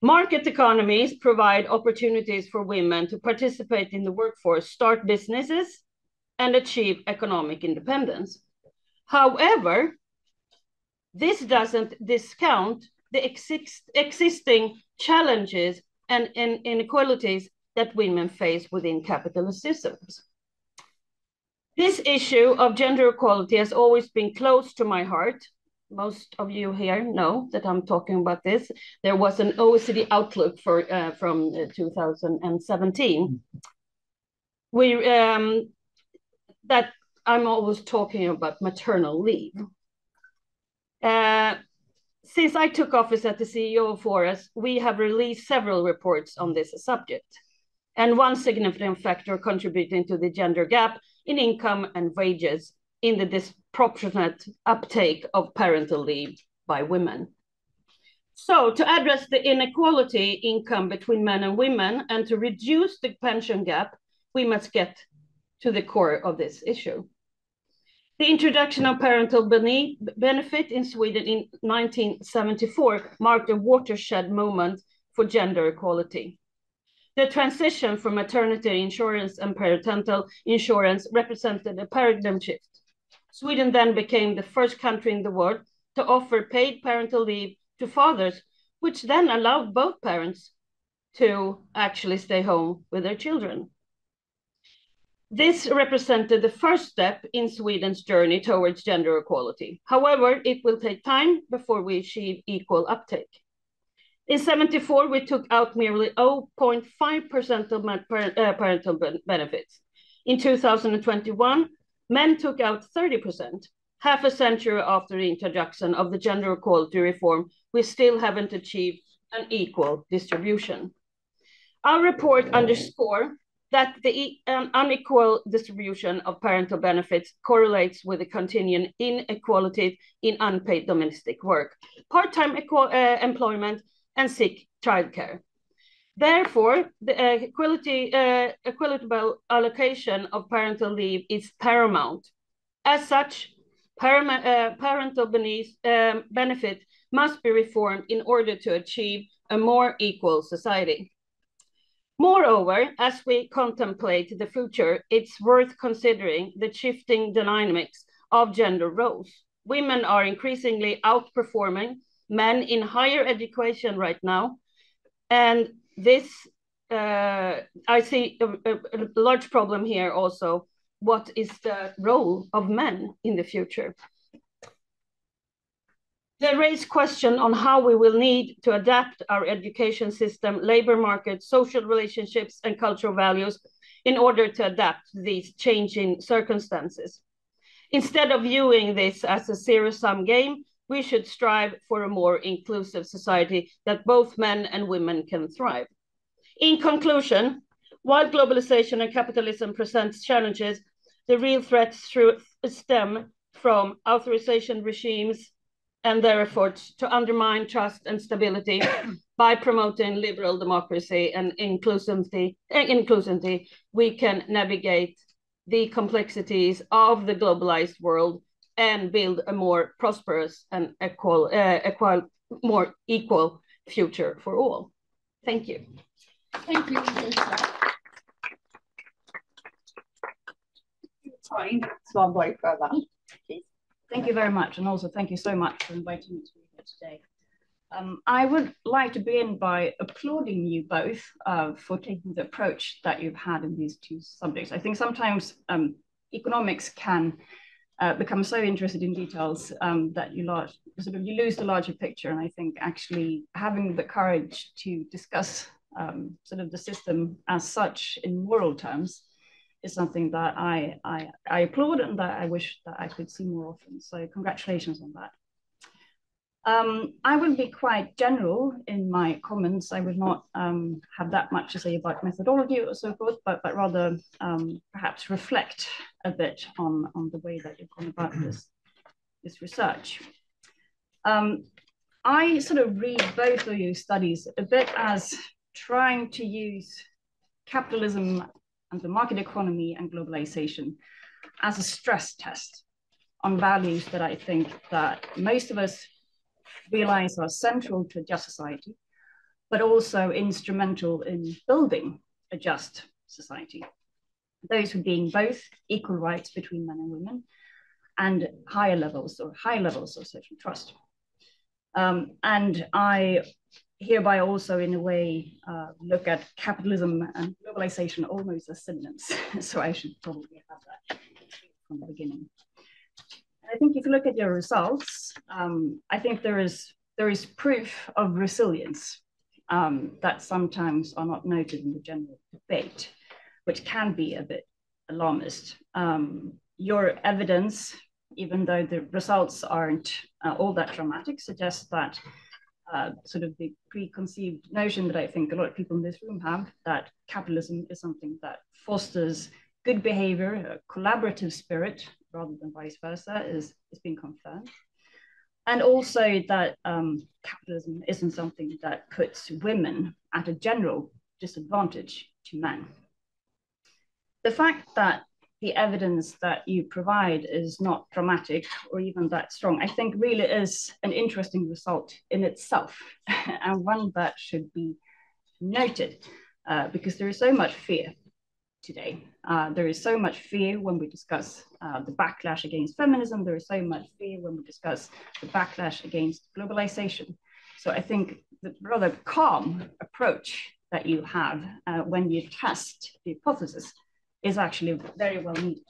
Market economies provide opportunities for women to participate in the workforce, start businesses, and achieve economic independence. However, this doesn't discount the exist existing challenges and, and inequalities that women face within capitalist systems. This issue of gender equality has always been close to my heart. Most of you here know that I'm talking about this. There was an OECD outlook for uh, from uh, 2017. We um, that I'm always talking about maternal leave. Uh, since I took office as the CEO of Fores, we have released several reports on this subject. And one significant factor contributing to the gender gap in income and wages in the disproportionate uptake of parental leave by women. So to address the inequality income between men and women and to reduce the pension gap, we must get to the core of this issue. The introduction of parental benefit in Sweden in 1974 marked a watershed moment for gender equality. The transition from maternity insurance and parental insurance represented a paradigm shift. Sweden then became the first country in the world to offer paid parental leave to fathers, which then allowed both parents to actually stay home with their children. This represented the first step in Sweden's journey towards gender equality. However, it will take time before we achieve equal uptake. In 74, we took out merely 0.5% of uh, parental benefits. In 2021, men took out 30%. Half a century after the introduction of the gender equality reform, we still haven't achieved an equal distribution. Our report underscore that the um, unequal distribution of parental benefits correlates with the continuing inequality in unpaid domestic work, part-time uh, employment, and sick childcare. Therefore, the uh, equality, uh, equitable allocation of parental leave is paramount. As such, uh, parental beneath, um, benefit must be reformed in order to achieve a more equal society. Moreover, as we contemplate the future, it's worth considering the shifting dynamics of gender roles. Women are increasingly outperforming men in higher education right now. And this, uh, I see a, a, a large problem here also. What is the role of men in the future? They raise question on how we will need to adapt our education system, labor market, social relationships, and cultural values in order to adapt to these changing circumstances. Instead of viewing this as a zero-sum game, we should strive for a more inclusive society that both men and women can thrive. In conclusion, while globalization and capitalism presents challenges, the real threats stem from authorization regimes, and their efforts to undermine trust and stability by promoting liberal democracy and inclusivity, inclusivity, we can navigate the complexities of the globalized world and build a more prosperous and equal, uh, equal more equal future for all. Thank you. Thank you, Fine. Svanborg Sjövall. Thank you very much. And also thank you so much for inviting me to be here today. Um, I would like to begin by applauding you both uh, for taking the approach that you've had in these two subjects. I think sometimes um, economics can uh, become so interested in details um, that you, large, sort of, you lose the larger picture. And I think actually having the courage to discuss um, sort of the system as such in moral terms is something that I, I, I applaud and that I wish that I could see more often. So congratulations on that. Um, I will be quite general in my comments. I would not um, have that much to say about methodology or so forth, but, but rather um, perhaps reflect a bit on, on the way that you've gone about this, this research. Um, I sort of read both of your studies a bit as trying to use capitalism and the market economy and globalization as a stress test on values that I think that most of us realize are central to a just society, but also instrumental in building a just society. Those who being both equal rights between men and women and higher levels or high levels of social trust. Um, and I hereby also in a way uh, look at capitalism and globalization almost as synonyms. so I should probably have that from the beginning. I think if you look at your results, um, I think there is there is proof of resilience um, that sometimes are not noted in the general debate, which can be a bit alarmist. Um, your evidence, even though the results aren't uh, all that dramatic, suggests that uh, sort of the preconceived notion that I think a lot of people in this room have that capitalism is something that fosters good behavior, a collaborative spirit, rather than vice versa, is, is being confirmed. And also that um, capitalism isn't something that puts women at a general disadvantage to men. The fact that the evidence that you provide is not dramatic or even that strong, I think really is an interesting result in itself and one that should be noted uh, because there is so much fear today. Uh, there is so much fear when we discuss uh, the backlash against feminism. There is so much fear when we discuss the backlash against globalization. So I think the rather calm approach that you have uh, when you test the hypothesis is actually very well needed.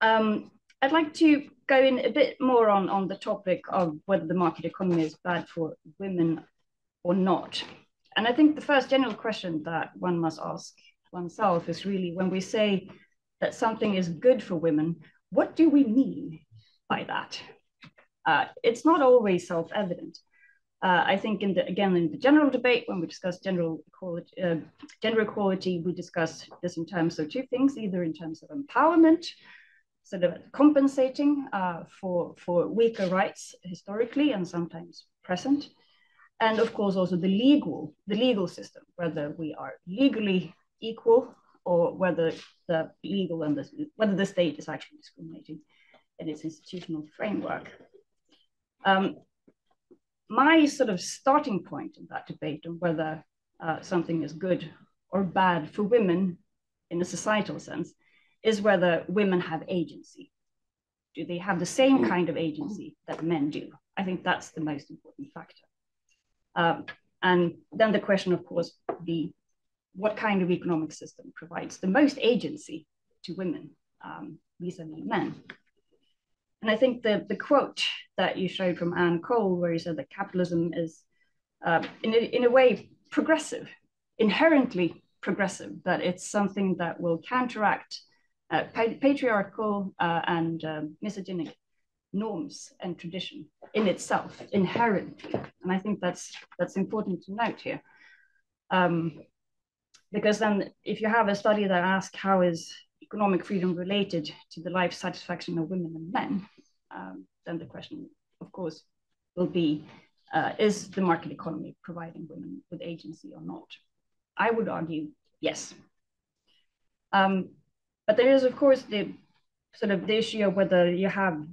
Um, I'd like to go in a bit more on, on the topic of whether the market economy is bad for women or not. And I think the first general question that one must ask oneself is really when we say that something is good for women, what do we mean by that? Uh, it's not always self-evident. Uh, I think in the again in the general debate when we discuss general equality, uh, gender equality, we discuss this in terms of two things: either in terms of empowerment, sort of compensating uh, for for weaker rights historically and sometimes present, and of course also the legal the legal system, whether we are legally equal or whether the legal and the, whether the state is actually discriminating in its institutional framework. Um, my sort of starting point in that debate on whether uh, something is good or bad for women in a societal sense is whether women have agency. Do they have the same kind of agency that men do? I think that's the most important factor. Um, and then the question, of course, be what kind of economic system provides the most agency to women um, vis-a-vis men? And I think the, the quote that you showed from Ann Cudd, where you said that capitalism is, uh, in, a, in a way, progressive, inherently progressive, that it's something that will counteract uh, patriarchal uh, and um, misogynic norms and tradition in itself inherently. And i think that's that's important to note here. Um, because then if you have a study that asks how is economic freedom related to the life satisfaction of women and men um, then the question of course will be uh, is the market economy providing women with agency or not? I would argue yes. Um, but there is of course the sort of the issue of whether you have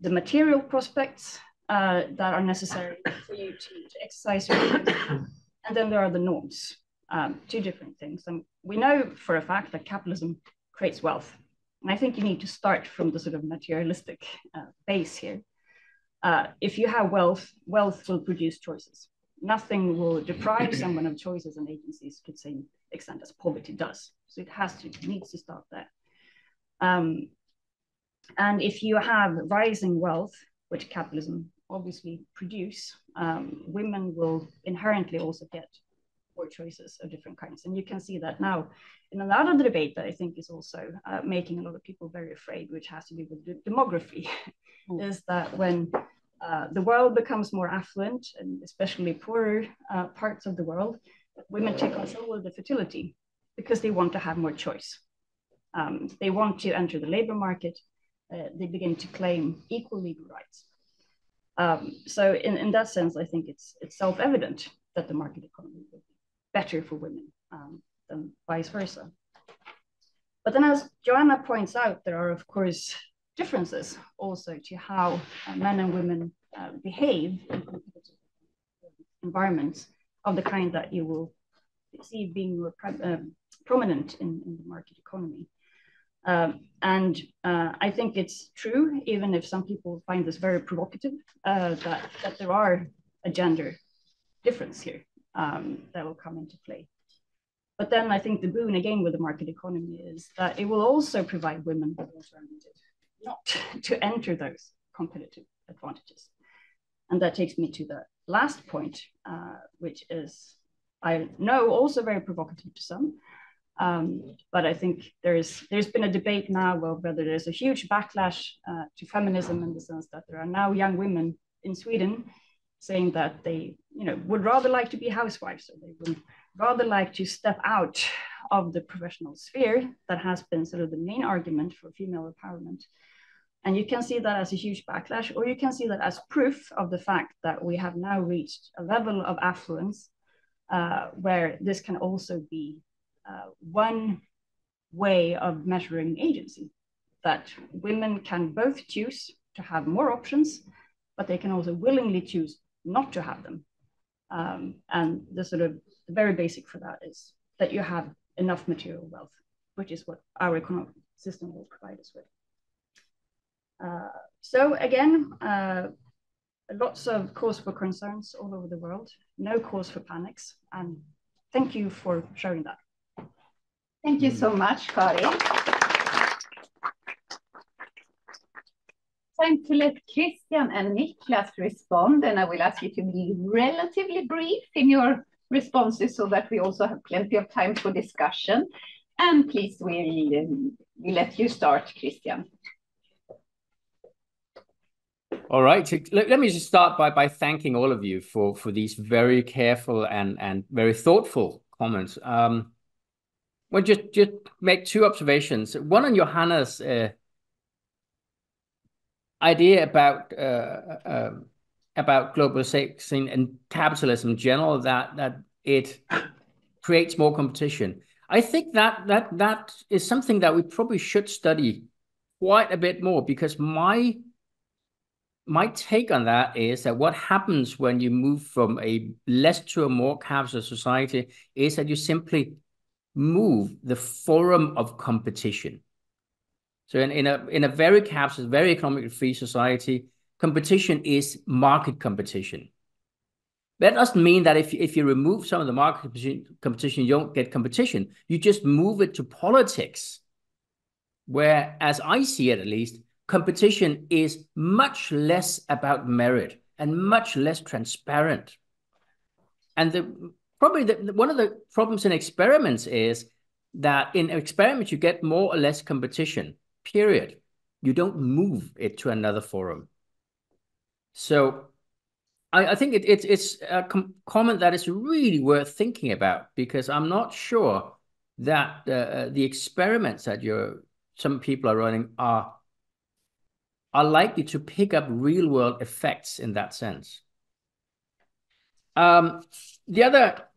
the material prospects uh, that are necessary for you to, to exercise your and then there are the norms, um, two different things. And we know for a fact that capitalism creates wealth. And I think you need to start from the sort of materialistic uh, base here. Uh, if you have wealth, wealth will produce choices. Nothing will deprive someone of choices and agencies to the same extent as poverty does. So it has to, it needs to start there. Um, and if you have rising wealth, which capitalism obviously produce, um, women will inherently also get more choices of different kinds. And you can see that now in a lot of the debate that I think is also uh, making a lot of people very afraid, which has to do with the demography, mm. is that when uh, the world becomes more affluent, and especially poorer uh, parts of the world, women take control of the fertility because they want to have more choice. Um, they want to enter the labor market uh, they begin to claim equal legal rights. Um, so in, in that sense, I think it's, it's self-evident that the market economy will be better for women um, than vice versa. But then as Johanna points out, there are of course differences also to how uh, men and women uh, behave in competitive environments of the kind that you will see being more um, prominent in, in the market economy. Um, and uh, I think it's true, even if some people find this very provocative, uh, that, that there are a gender difference here um, that will come into play. But then I think the boon again with the market economy is that it will also provide women with alternative not to enter those competitive advantages. And that takes me to the last point, uh, which is I know also very provocative to some, um, but I think there's there's been a debate now well, whether there's a huge backlash uh, to feminism in the sense that there are now young women in Sweden saying that they you know would rather like to be housewives or they would rather like to step out of the professional sphere that has been sort of the main argument for female empowerment. And you can see that as a huge backlash, or you can see that as proof of the fact that we have now reached a level of affluence uh, where this can also be uh, one way of measuring agency that women can both choose to have more options, but they can also willingly choose not to have them. Um, and the sort of the very basic for that is that you have enough material wealth, which is what our economic system will provide us with. Uh, so again, uh, lots of cause for concerns all over the world, no cause for panics, and thank you for sharing that. Thank you so much, Karin. Time to let Christian and Niclas respond, and I will ask you to be relatively brief in your responses so that we also have plenty of time for discussion. And please, we, we let you start, Christian. All right. Let, let me just start by, by thanking all of you for, for these very careful and, and very thoughtful comments. Um, well, just just make two observations. One on Johanna's uh, idea about uh, uh, about globalization and capitalism in general that that it creates more competition. I think that that that is something that we probably should study quite a bit more because my my take on that is that what happens when you move from a less to a more capitalist society is that you simply move the forum of competition. So in, in a in a very capitalist, very economically free society, competition is market competition. That doesn't mean that if, if you remove some of the market competition, you don't get competition. You just move it to politics, where, as I see it at least, competition is much less about merit and much less transparent. And the probably the, one of the problems in experiments is that in experiments you get more or less competition. Period. You don't move it to another forum. So I, I think it, it, it's a com comment that is really worth thinking about because I'm not sure that uh, uh, the experiments that you're some people are running are are likely to pick up real world effects in that sense. Um, the other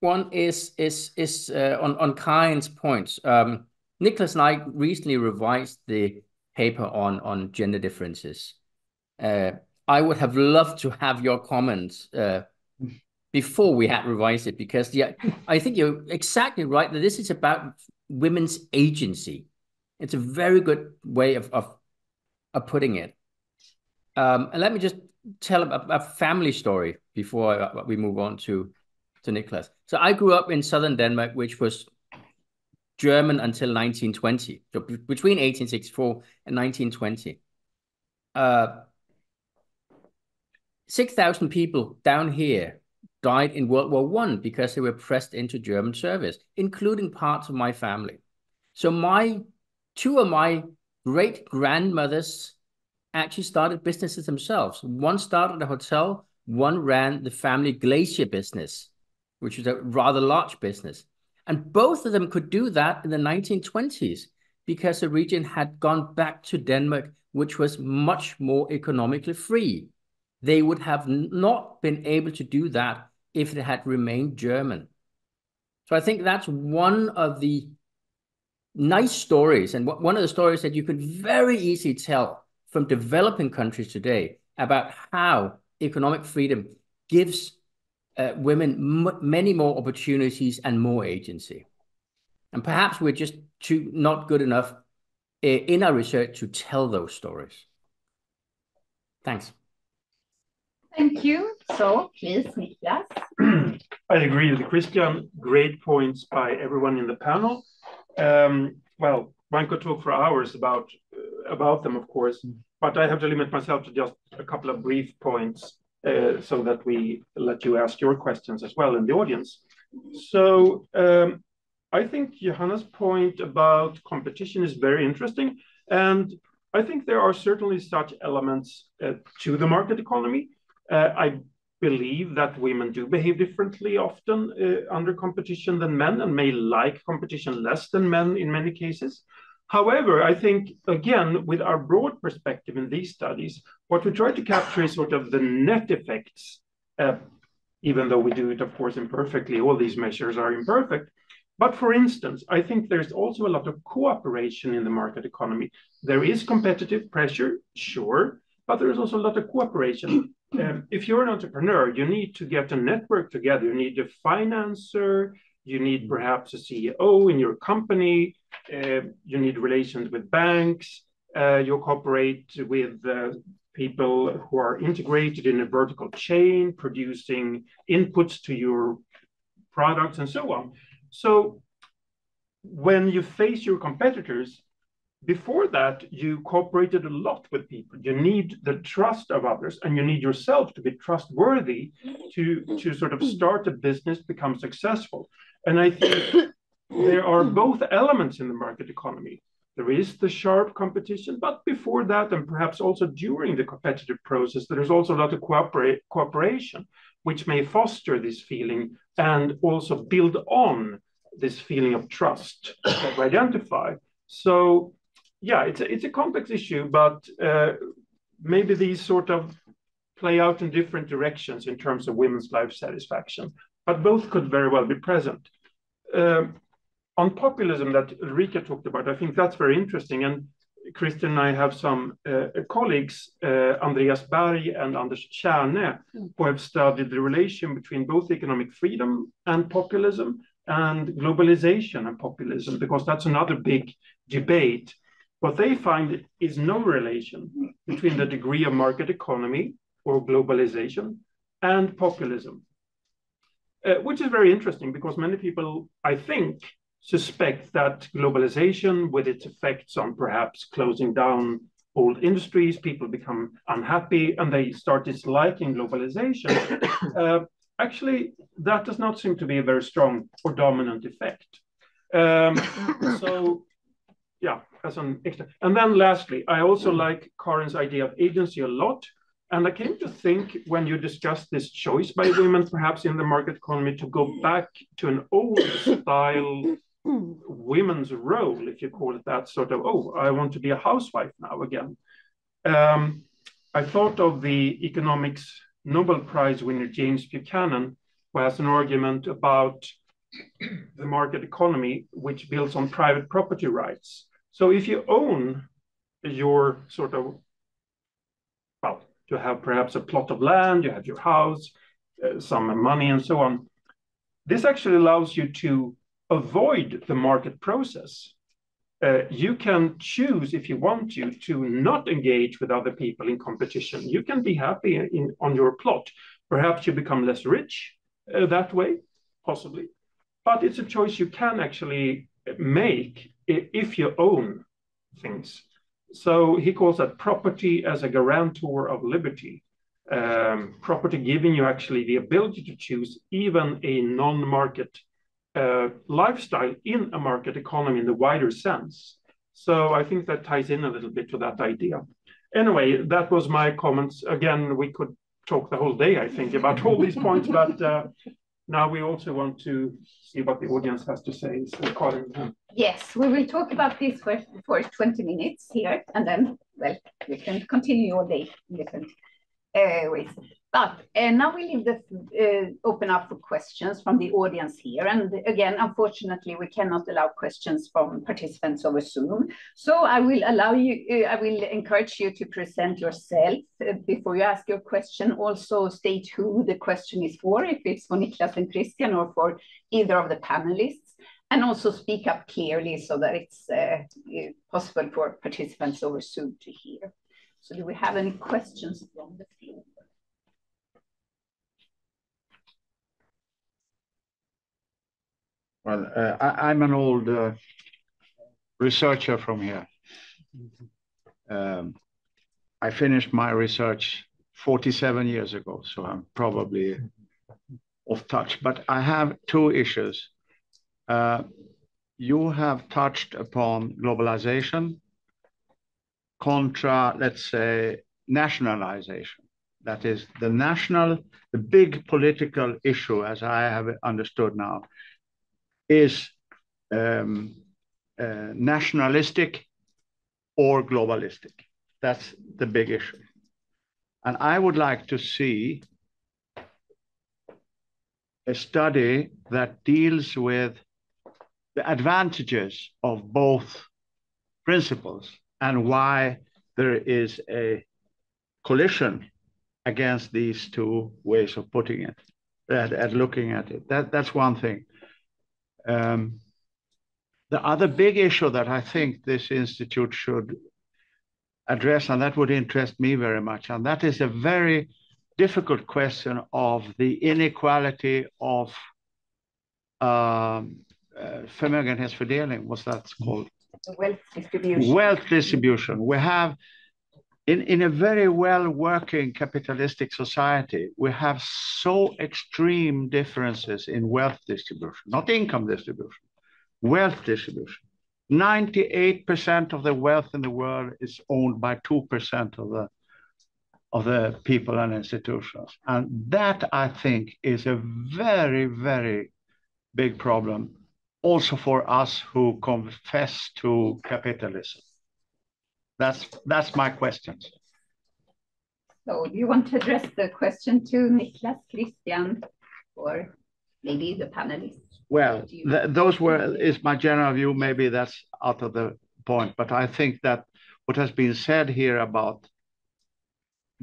one is is is uh, on on Karin's points. Um, Nicholas and I recently revised the paper on on gender differences. Uh, I would have loved to have your comments uh, before we had revised it because yeah, I think you're exactly right that this is about women's agency. It's a very good way of of, of putting it. Um, and let me just tell a, a family story before we move on to to Nicholas. So I grew up in southern Denmark, which was German until 1920, so between 1864 and 1920. Uh, 6,000 people down here died in World War One because they were pressed into German service, including parts of my family. So my two of my great grandmothers actually started businesses themselves. One started a hotel, one ran the family glacier business, which was a rather large business. And both of them could do that in the 1920s because the region had gone back to Denmark, which was much more economically free. They would have not been able to do that if it had remained German. So I think that's one of the nice stories and one of the stories that you could very easily tell from developing countries today about how economic freedom gives uh, women many more opportunities and more agency. And perhaps we're just too not good enough uh, in our research to tell those stories. Thanks. Thank you. So please, Niclas. I agree with Christian. Great points by everyone in the panel. Um, well, one could talk for hours about uh, about them, of course, but I have to limit myself to just a couple of brief points uh, so that we let you ask your questions as well in the audience. So um, I think Johanna's point about competition is very interesting, and I think there are certainly such elements uh, to the market economy uh, I believe that women do behave differently often uh, under competition than men and may like competition less than men in many cases. However, I think, again, with our broad perspective in these studies, what we try to capture is sort of the net effects, uh, even though we do it, of course, imperfectly. All these measures are imperfect. But for instance, I think there's also a lot of cooperation in the market economy. There is competitive pressure, sure, but there is also a lot of cooperation um, if you're an entrepreneur, you need to get a network together. You need a financer, you need perhaps a CEO in your company, uh, you need relations with banks, uh, you cooperate with uh, people who are integrated in a vertical chain, producing inputs to your products and so on. So when you face your competitors, before that, you cooperated a lot with people. You need the trust of others, and you need yourself to be trustworthy to, to sort of start a business, become successful. And I think there are both elements in the market economy. There is the sharp competition, but before that, and perhaps also during the competitive process, there's also a lot of cooperate, cooperation, which may foster this feeling and also build on this feeling of trust that we identify. So yeah, it's a, it's a complex issue, but uh, maybe these sort of play out in different directions in terms of women's life satisfaction, but both could very well be present. Um, on populism that Ulrica talked about, I think that's very interesting. And Christian and I have some uh, colleagues, uh, Andreas Bergh and Anders Kärnä, mm. who have studied the relation between both economic freedom and populism and globalization and populism, because that's another big debate. What they find is no relation between the degree of market economy or globalization and populism, uh, which is very interesting because many people, I think, suspect that globalization, with its effects on perhaps closing down old industries, people become unhappy and they start disliking globalization. uh, actually, that does not seem to be a very strong or dominant effect. Um, so, yeah, as an extra. And then lastly, I also like Karin's idea of agency a lot. And I came to think when you discussed this choice by women, perhaps in the market economy, to go back to an old style women's role, if you call it that, sort of, oh, I want to be a housewife now again. Um, I thought of the economics Nobel Prize winner James Buchanan, who has an argument about the market economy, which builds on private property rights. So if you own your sort of, you have perhaps a plot of land, you have your house, uh, some money, and so on. This actually allows you to avoid the market process. Uh, you can choose if you want to to not engage with other people in competition. You can be happy in, on your plot. Perhaps you become less rich uh, that way, possibly, but it's a choice you can actually make if you own things. So he calls that property as a guarantor of liberty. Um, property giving you actually the ability to choose even a non-market uh, lifestyle in a market economy in the wider sense. So I think that ties in a little bit to that idea. Anyway, that was my comments. Again, we could talk the whole day, I think, about all these points, but uh, now we also want to see what the audience has to say. So, Karin. Yes, we will talk about this for, for 20 minutes here, and then, well, we can continue all day in different ways. But uh, now we leave the uh, open up for questions from the audience here. And again, unfortunately, we cannot allow questions from participants over Zoom. So I will allow you, uh, I will encourage you to present yourself before you ask your question. Also state who the question is for, if it's for Niclas and Christian or for either of the panelists. And also speak up clearly so that it's possible for participants over Zoom to hear. So do we have any questions from the floor? Well, uh, I, am an old uh, researcher from here. Um, I finished my research 47 years ago, so I'm probably off touch. But I have two issues. Uh, you have touched upon globalization contra, let's say, nationalization. That is the national, the big political issue, as I have understood now, is um, uh, nationalistic or globalistic. That's the big issue. And I would like to see a study that deals with the advantages of both principles and why there is a collision against these two ways of putting it, at, at looking at it. That, that's one thing. Um, the other big issue that I think this institute should address, and that would interest me very much, and that is a very difficult question of the inequality of um, uh, förmögenhetsfördelning, what's that called? Wealth distribution. Wealth distribution. We have in, in a very well working capitalistic society, we have so extreme differences in wealth distribution, not income distribution, wealth distribution. 98% of the wealth in the world is owned by 2% of the of the people and institutions. And that I think is a very, very big problem also for us who confess to capitalism. That's that's my questions. So you want to address the question to Niclas, Christian, or maybe the panelists? Well, th those were is my general view. Maybe that's out of the point, but I think that what has been said here about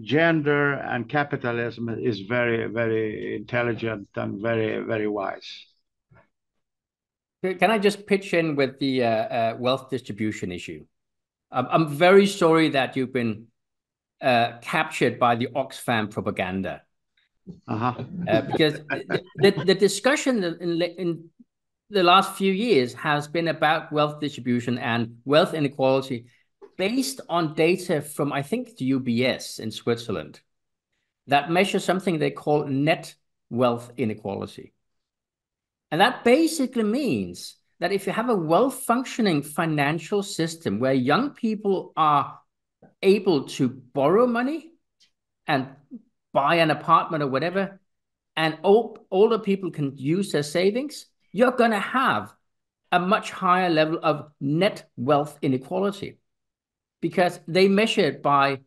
gender and capitalism is very, very intelligent and very, very wise. Can I just pitch in with the uh, uh, wealth distribution issue? I'm, I'm very sorry that you've been uh, captured by the Oxfam propaganda. Uh-huh. Uh, because the, the discussion in, in the last few years has been about wealth distribution and wealth inequality based on data from, I think, the UBS in Switzerland that measures something they call net wealth inequality. And that basically means that if you have a well-functioning financial system where young people are able to borrow money and buy an apartment or whatever, and old, older people can use their savings, you're going to have a much higher level of net wealth inequality because they measure it by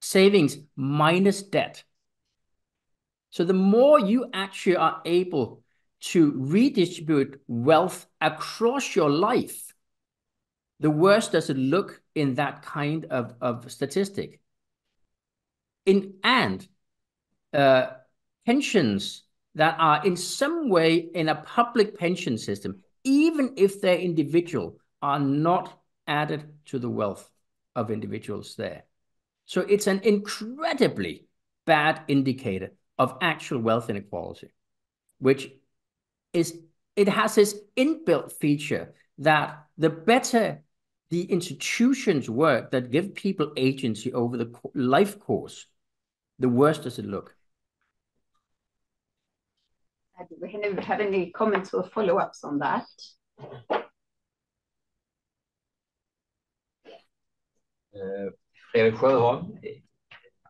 savings minus debt. So the more you actually are able to redistribute wealth across your life, the worse does it look in that kind of, of statistic. In and uh, pensions that are in some way in a public pension system, even if they're individual, are not added to the wealth of individuals there. So it's an incredibly bad indicator of actual wealth inequality, which is, it has this inbuilt feature that the better the institutions work that give people agency over the life course, the worse does it look. Do we have any comments or follow-ups on that? Uh, Fredrik Sjöholm.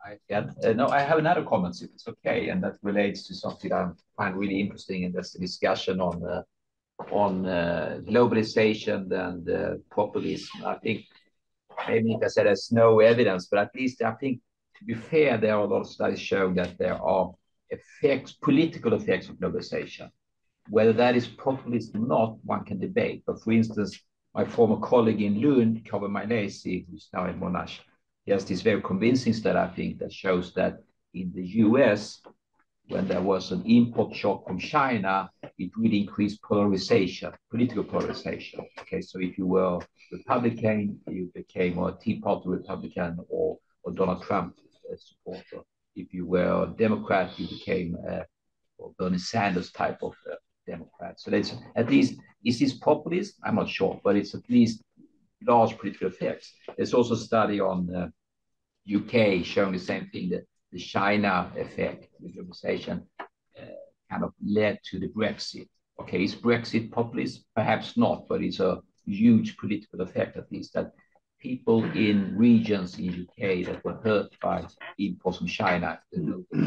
I, uh, no, I have another comment, if it's okay, and that relates to something I find really interesting, and that's the discussion on uh, on uh, globalization and uh, populism. I think maybe I said there's no evidence, but at least I think to be fair, there are a lot of studies showing that there are effects, political effects of globalization. Whether that is populist or not, one can debate. But for instance, my former colleague in Lund, Kaveh Majlesi, who's now in Monash, he has this very convincing study, I think, that shows that in the US, when there was an import shock from China, it really increased polarization, political polarization. Okay, so if you were Republican, you became a Tea Party Republican or, or Donald Trump supporter. If you were a Democrat, you became a Bernie Sanders type of uh, Democrat. So that's at least is this populist? I'm not sure, but it's at least large political effects. There's also a study on the UK showing the same thing, that the China effect, the globalization, uh, kind of led to the Brexit. Okay, is Brexit populist? Perhaps not, but it's a huge political effect at least that people in regions in UK that were hurt by imports from China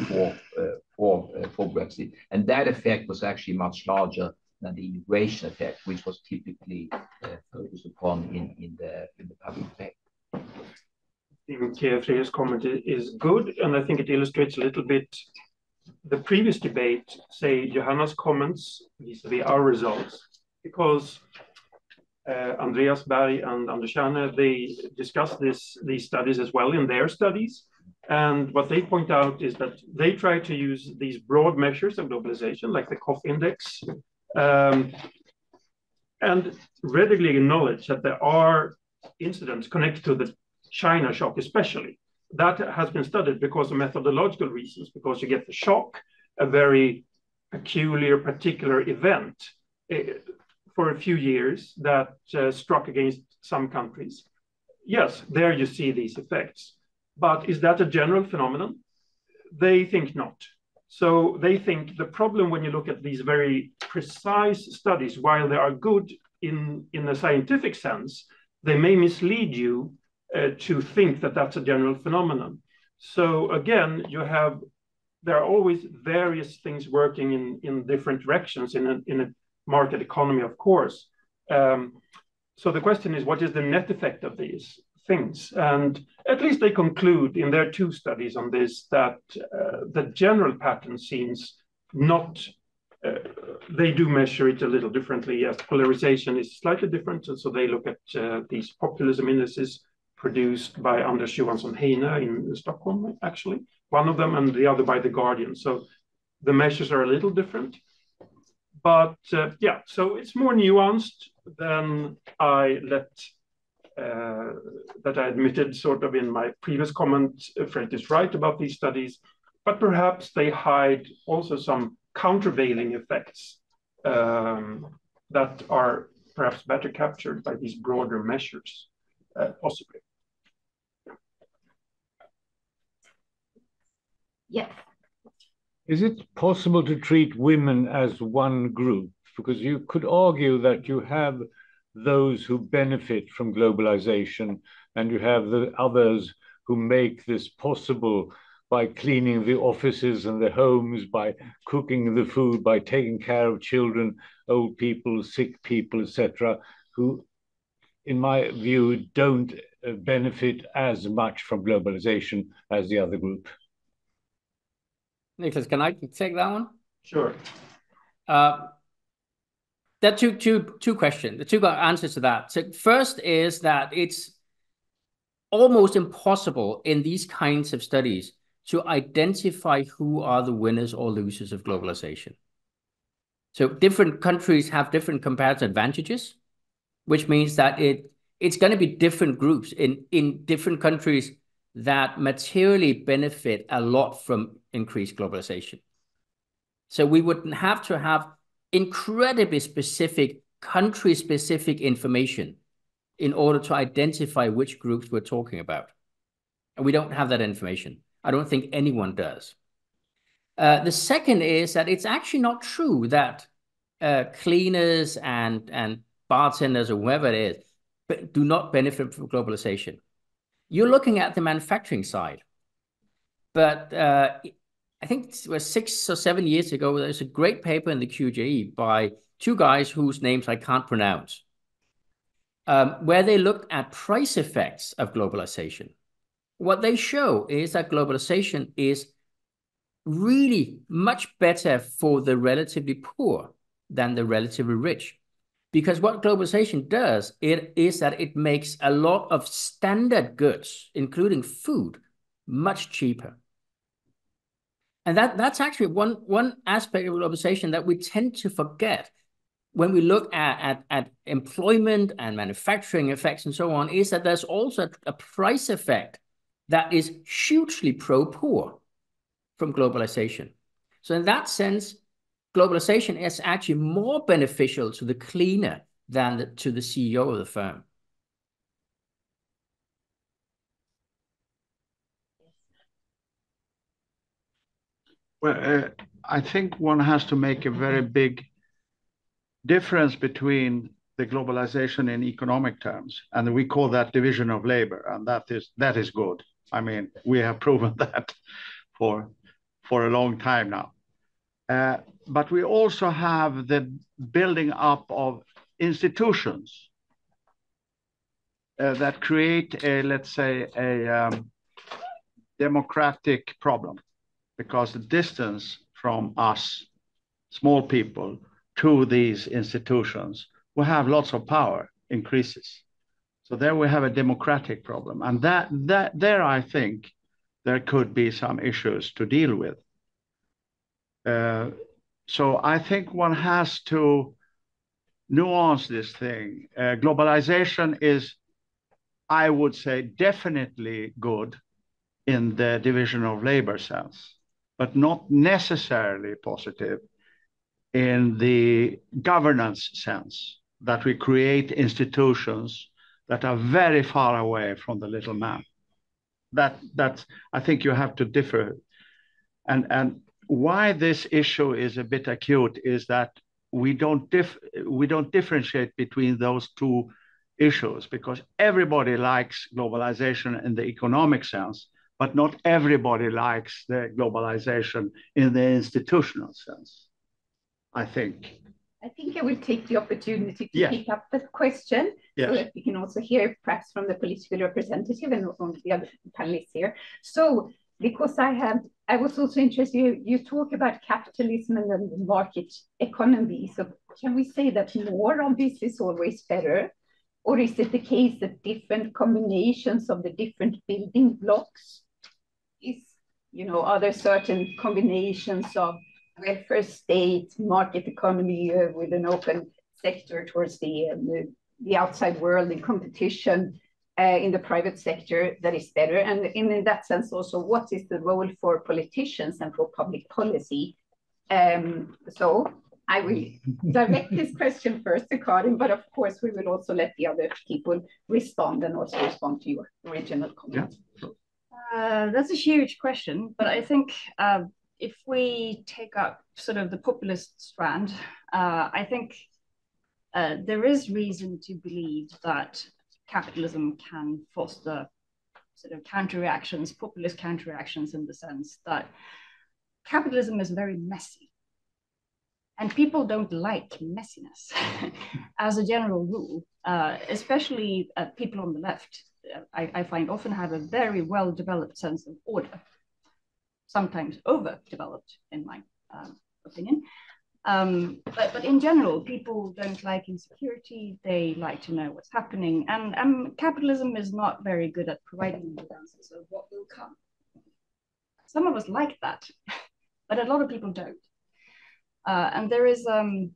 for, uh, for, uh, for Brexit. And that effect was actually much larger than the immigration effect, which was typically uh, focused upon in, the, public debate. Think Fredrik's comment is good, and I think it illustrates a little bit the previous debate, say Johanna's comments vis-a-vis our results, because uh, Andreas Bergh and Anders they discuss this, these studies as well in their studies. And what they point out is that they try to use these broad measures of globalization, like the KOF index, um, and readily acknowledge that there are incidents connected to the China shock, especially. That has been studied because of methodological reasons, because you get the shock, a very peculiar, particular event eh, for a few years that uh, struck against some countries. Yes, there you see these effects. But is that a general phenomenon? They think not. So they think the problem when you look at these very precise studies, while they are good in, in a scientific sense, they may mislead you uh, to think that that's a general phenomenon. So again, you have there are always various things working in, in different directions in a, in a market economy, of course. Um, so the question is, what is the net effect of these? Things. And at least they conclude in their two studies on this that uh, the general pattern seems not, uh, they do measure it a little differently. Yes, polarization is slightly different. And so they look at uh, these populism indices produced by Anders Johansson Heinö in Stockholm, actually, one of them, and the other by The Guardian. So the measures are a little different. But uh, yeah, so it's more nuanced than I let that I admitted sort of in my previous comment. Fred is right about these studies, but perhaps they hide also some countervailing effects um, that are perhaps better captured by these broader measures, uh, possibly. Yes. Is it possible to treat women as one group? Because you could argue that you have those who benefit from globalization and you have the others who make this possible by cleaning the offices and the homes, by cooking the food, by taking care of children, old people, sick people, etc., who, in my view, don't uh, benefit as much from globalization as the other group. Nicholas, can I take that one? Sure. Uh, there are two, two, two questions, the two answers to that. So first is that it's almost impossible in these kinds of studies to identify who are the winners or losers of globalization. So different countries have different comparative advantages, which means that it it's going to be different groups in, in different countries that materially benefit a lot from increased globalization. So we would have to have incredibly specific, country-specific information in order to identify which groups we're talking about. And we don't have that information. I don't think anyone does. Uh, the second is that it's actually not true that uh, cleaners and, and bartenders or whoever it is but do not benefit from globalization. You're looking at the manufacturing side. But uh, I think it was six or seven years ago, there's a great paper in the QJE by two guys whose names I can't pronounce, um, where they looked at price effects of globalization. What they show is that globalization is really much better for the relatively poor than the relatively rich. Because what globalization does it is that it makes a lot of standard goods, including food, much cheaper. And that, that's actually one, one aspect of globalization that we tend to forget when we look at, at, at employment and manufacturing effects and so on, is that there's also a price effect that is hugely pro-poor from globalization. So in that sense, globalization is actually more beneficial to the cleaner than the, to the CEO of the firm. Well, uh, I think one has to make a very big difference between the globalization in economic terms, and we call that division of labor, and that is that is good. I mean, we have proven that for for a long time now. Uh, but we also have the building up of institutions uh, that create a, let's say, a um, democratic problem because the distance from us, small people, to these institutions who have lots of power increases. So there we have a democratic problem. And that, that there, I think, there could be some issues to deal with. Uh, so I think one has to nuance this thing. Uh, globalization is, I would say, definitely good in the division of labor sense but not necessarily positive in the governance sense, that we create institutions that are very far away from the little man. That that I think you have to differ. And and why this issue is a bit acute is that we don't dif we don't differentiate between those two issues because everybody likes globalization in the economic sense but not everybody likes the globalization in the institutional sense, I think. I think I will take the opportunity to yes. pick up the question yes. so that we can also hear perhaps from the political representative and from the other panelists here. So, because I have, I was also interested, you, you talk about capitalism and the market economy. So, can we say that more of this is always better? Or is it the case that different combinations of the different building blocks is, you know, are there certain combinations of welfare state, market economy uh, with an open sector towards the, um, the, the outside world in competition uh, in the private sector that is better? And in, in that sense also, what is the role for politicians and for public policy? Um, so I will direct this question first to Karin, but of course we will also let the other people respond and also respond to your original comment. Yeah. Uh, that's a huge question, but I think uh, if we take up sort of the populist strand, uh, I think uh, there is reason to believe that capitalism can foster sort of counter reactions, populist counter reactions in the sense that capitalism is very messy. And people don't like messiness as a general rule, uh, especially uh, people on the left, I, I, find often have a very well developed sense of order, sometimes overdeveloped, in my um, opinion. Um, but, but in general, people don't like insecurity. They like to know what's happening. And, and capitalism is not very good at providing the answers of what will come. Some of us like that, but a lot of people don't. Uh, and there is um,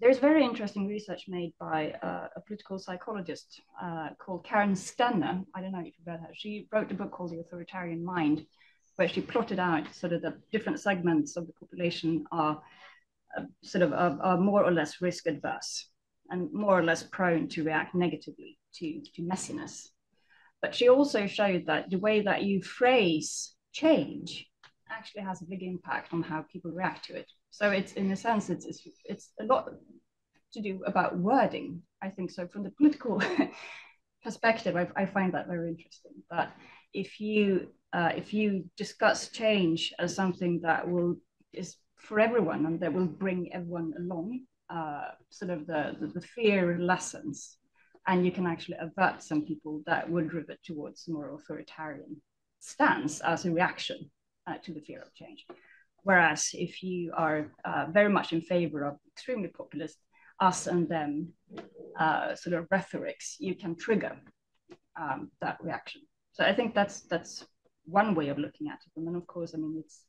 there's very interesting research made by uh, a political psychologist uh, called Karen Stenner. I don't know if you've read her. She wrote a book called The Authoritarian Mind, where she plotted out sort of the different segments of the population are sort of are, are, more or less risk adverse and more or less prone to react negatively to, to messiness. But she also showed that the way that you phrase change actually has a big impact on how people react to it. So it's in a sense, it's, it's, it's a lot to do about wording, I think. So from the political perspective, I, I find that very interesting. That if you uh, if you discuss change as something that will is for everyone and that will bring everyone along. Uh, sort of the, the, the fear lessens, and you can actually avert some people that would revert towards more authoritarian stance as a reaction uh, to the fear of change. Whereas if you are uh, very much in favor of extremely populist us and them uh, sort of rhetorics, you can trigger um, that reaction. So I think that's that's one way of looking at it. And then of course, I mean, it's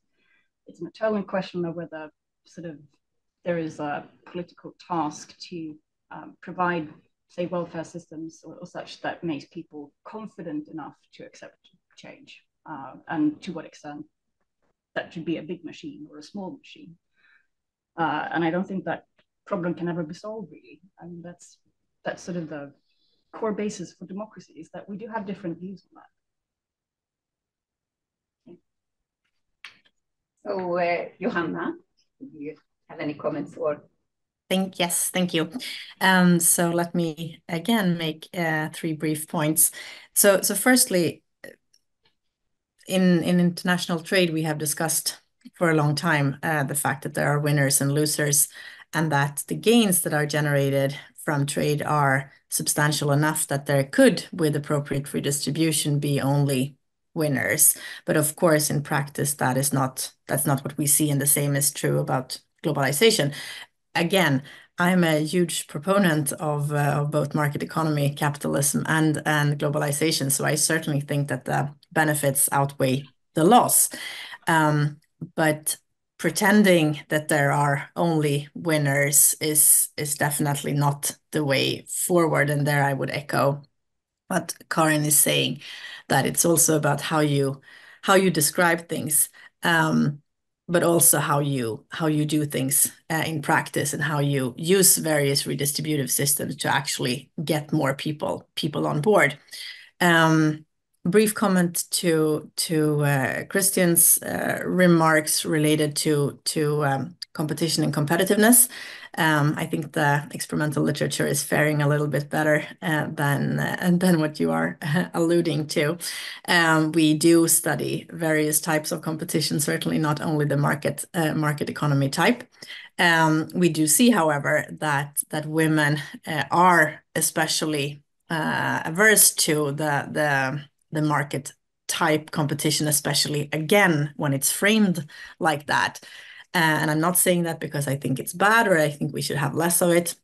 it's an eternal question of whether sort of there is a political task to um, provide, say, welfare systems or, or, such that makes people confident enough to accept change, uh, and to what extent that should be a big machine or a small machine. Uh, and I don't think that problem can ever be solved really. I mean, that's that's sort of the core basis for democracy is that we do have different views on that. So, uh, Johanna, do you have any comments or? Thank yes, thank you. Um, so let me again make uh, three brief points. So, so firstly, in in international trade, we have discussed for a long time uh, the fact that there are winners and losers, and that the gains that are generated from trade are substantial enough that there could, with appropriate redistribution, be only winners. But of course, in practice, that is not that's not what we see, and the same is true about globalization. Again, I'm a huge proponent of, uh, of both market economy, capitalism, and and globalization. So I certainly think that the benefits outweigh the loss. Um, but pretending that there are only winners is is definitely not the way forward. And there I would echo what Karin is saying, that it's also about how you how you describe things, um, but also how you how you do things uh, in practice and how you use various redistributive systems to actually get more people people on board. Um, brief comment to to uh, Christian's uh, remarks related to to um, competition and competitiveness. Um, I think the experimental literature is faring a little bit better uh, than uh, than what you are alluding to. Um, we do study various types of competition, certainly not only the market uh, market economy type. Um, we do see, however, that that women uh, are especially uh, averse to the the the market type competition, especially again when it's framed like that. Uh, and I'm not saying that because I think it's bad or I think we should have less of it.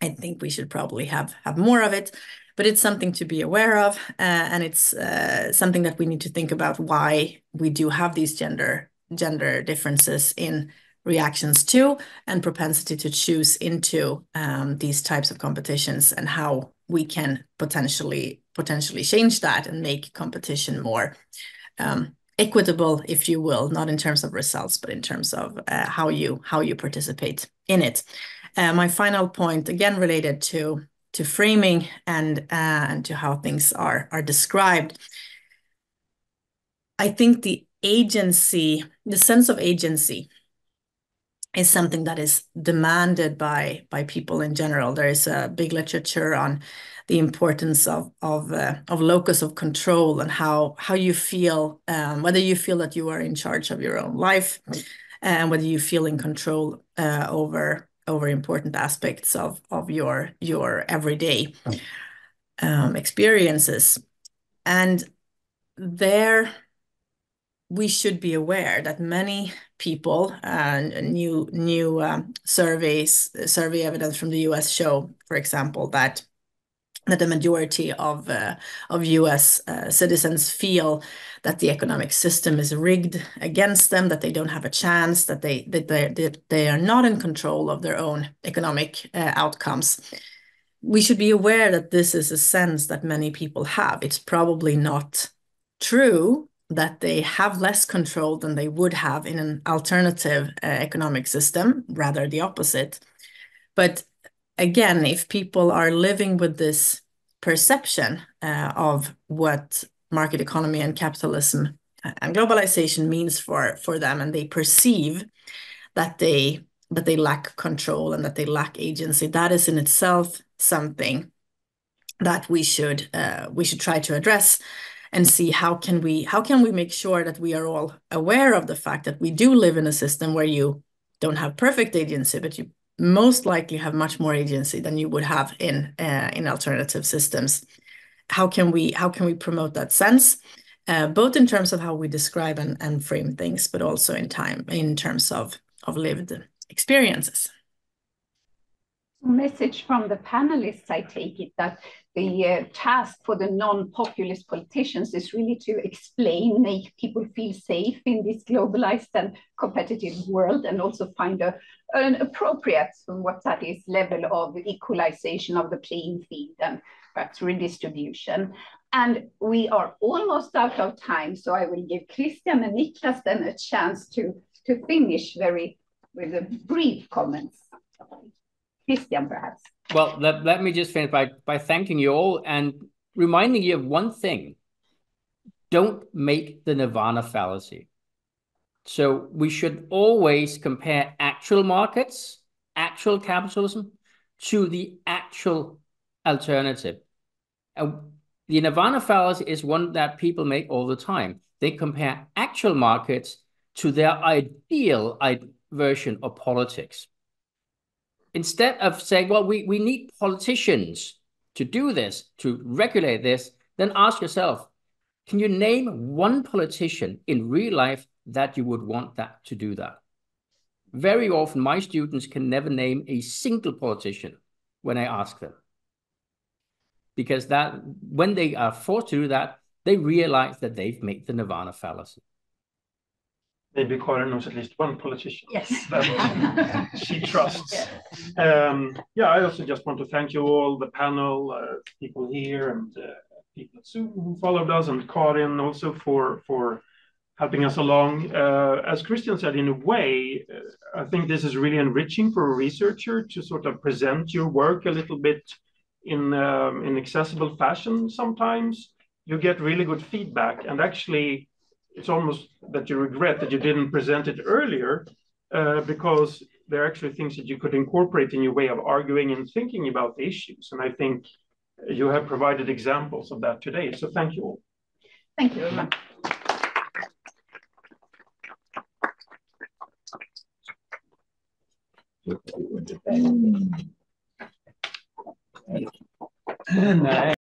I think we should probably have have more of it, but it's something to be aware of, uh, and it's uh, something that we need to think about why we do have these gender gender differences in reactions to and propensity to choose into um, these types of competitions and how we can potentially potentially change that and make competition more um, equitable, if you will, not in terms of results, but in terms of uh, how you how you participate in it. Uh, my final point, again related to to framing and uh, and to how things are are described. I think the agency, the sense of agency is something that is demanded by by people in general. There is a big literature on the importance of of uh, of locus of control and how how you feel, um, whether you feel that you are in charge of your own life, and whether you feel in control uh, over over important aspects of of your your everyday um, experiences, and there we should be aware that many people and uh, new new um, surveys survey evidence from the US show for example that that the majority of uh, of US uh, citizens feel that the economic system is rigged against them that they don't have a chance that they that they that they are not in control of their own economic uh, outcomes we should be aware that this is a sense that many people have it's probably not true that they have less control than they would have in an alternative uh, economic system, rather the opposite. But again, if people are living with this perception uh, of what market economy and capitalism uh, and globalization means for, for them, and they perceive that they that they lack control and that they lack agency, that is in itself something that we should uh, we should try to address and see how can we how can we make sure that we are all aware of the fact that we do live in a system where you don't have perfect agency, but you most likely have much more agency than you would have in uh, in alternative systems. How can we how can we promote that sense, uh, both in terms of how we describe and, and frame things, but also in time in terms of of lived experiences message from the panelists, I take it, that the uh, task for the non-populist politicians is really to explain, make people feel safe in this globalized and competitive world, and also find a, an appropriate, what that is, level of equalization of the playing field and perhaps redistribution. And we are almost out of time, so I will give Christian and Niclas then a chance to, to finish very with a brief comments. Christian, perhaps. Well, let, let me just finish by, by thanking you all and reminding you of one thing. Don't make the nirvana fallacy. So we should always compare actual markets, actual capitalism, to the actual alternative. And the nirvana fallacy is one that people make all the time. They compare actual markets to their ideal version of politics instead of saying, well, we, we need politicians to do this, to regulate this, then ask yourself, can you name one politician in real life that you would want that to do that? Very often, my students can never name a single politician when I ask them. Because that when they are forced to do that, they realize that they've made the nirvana fallacy maybe Karin knows at least one politician yes. that she trusts. Um, yeah, I also just want to thank you all, the panel, uh, people here, and uh, people at Zoom who followed us, and Karin also for for helping us along. Uh, as Christian said, in a way, uh, I think this is really enriching for a researcher to sort of present your work a little bit in um, in accessible fashion. Sometimes you get really good feedback, and actually it's almost that you regret that you didn't present it earlier uh, because there are actually things that you could incorporate in your way of arguing and thinking about the issues. And I think you have provided examples of that today. So thank you all. Thank you very much. Mm.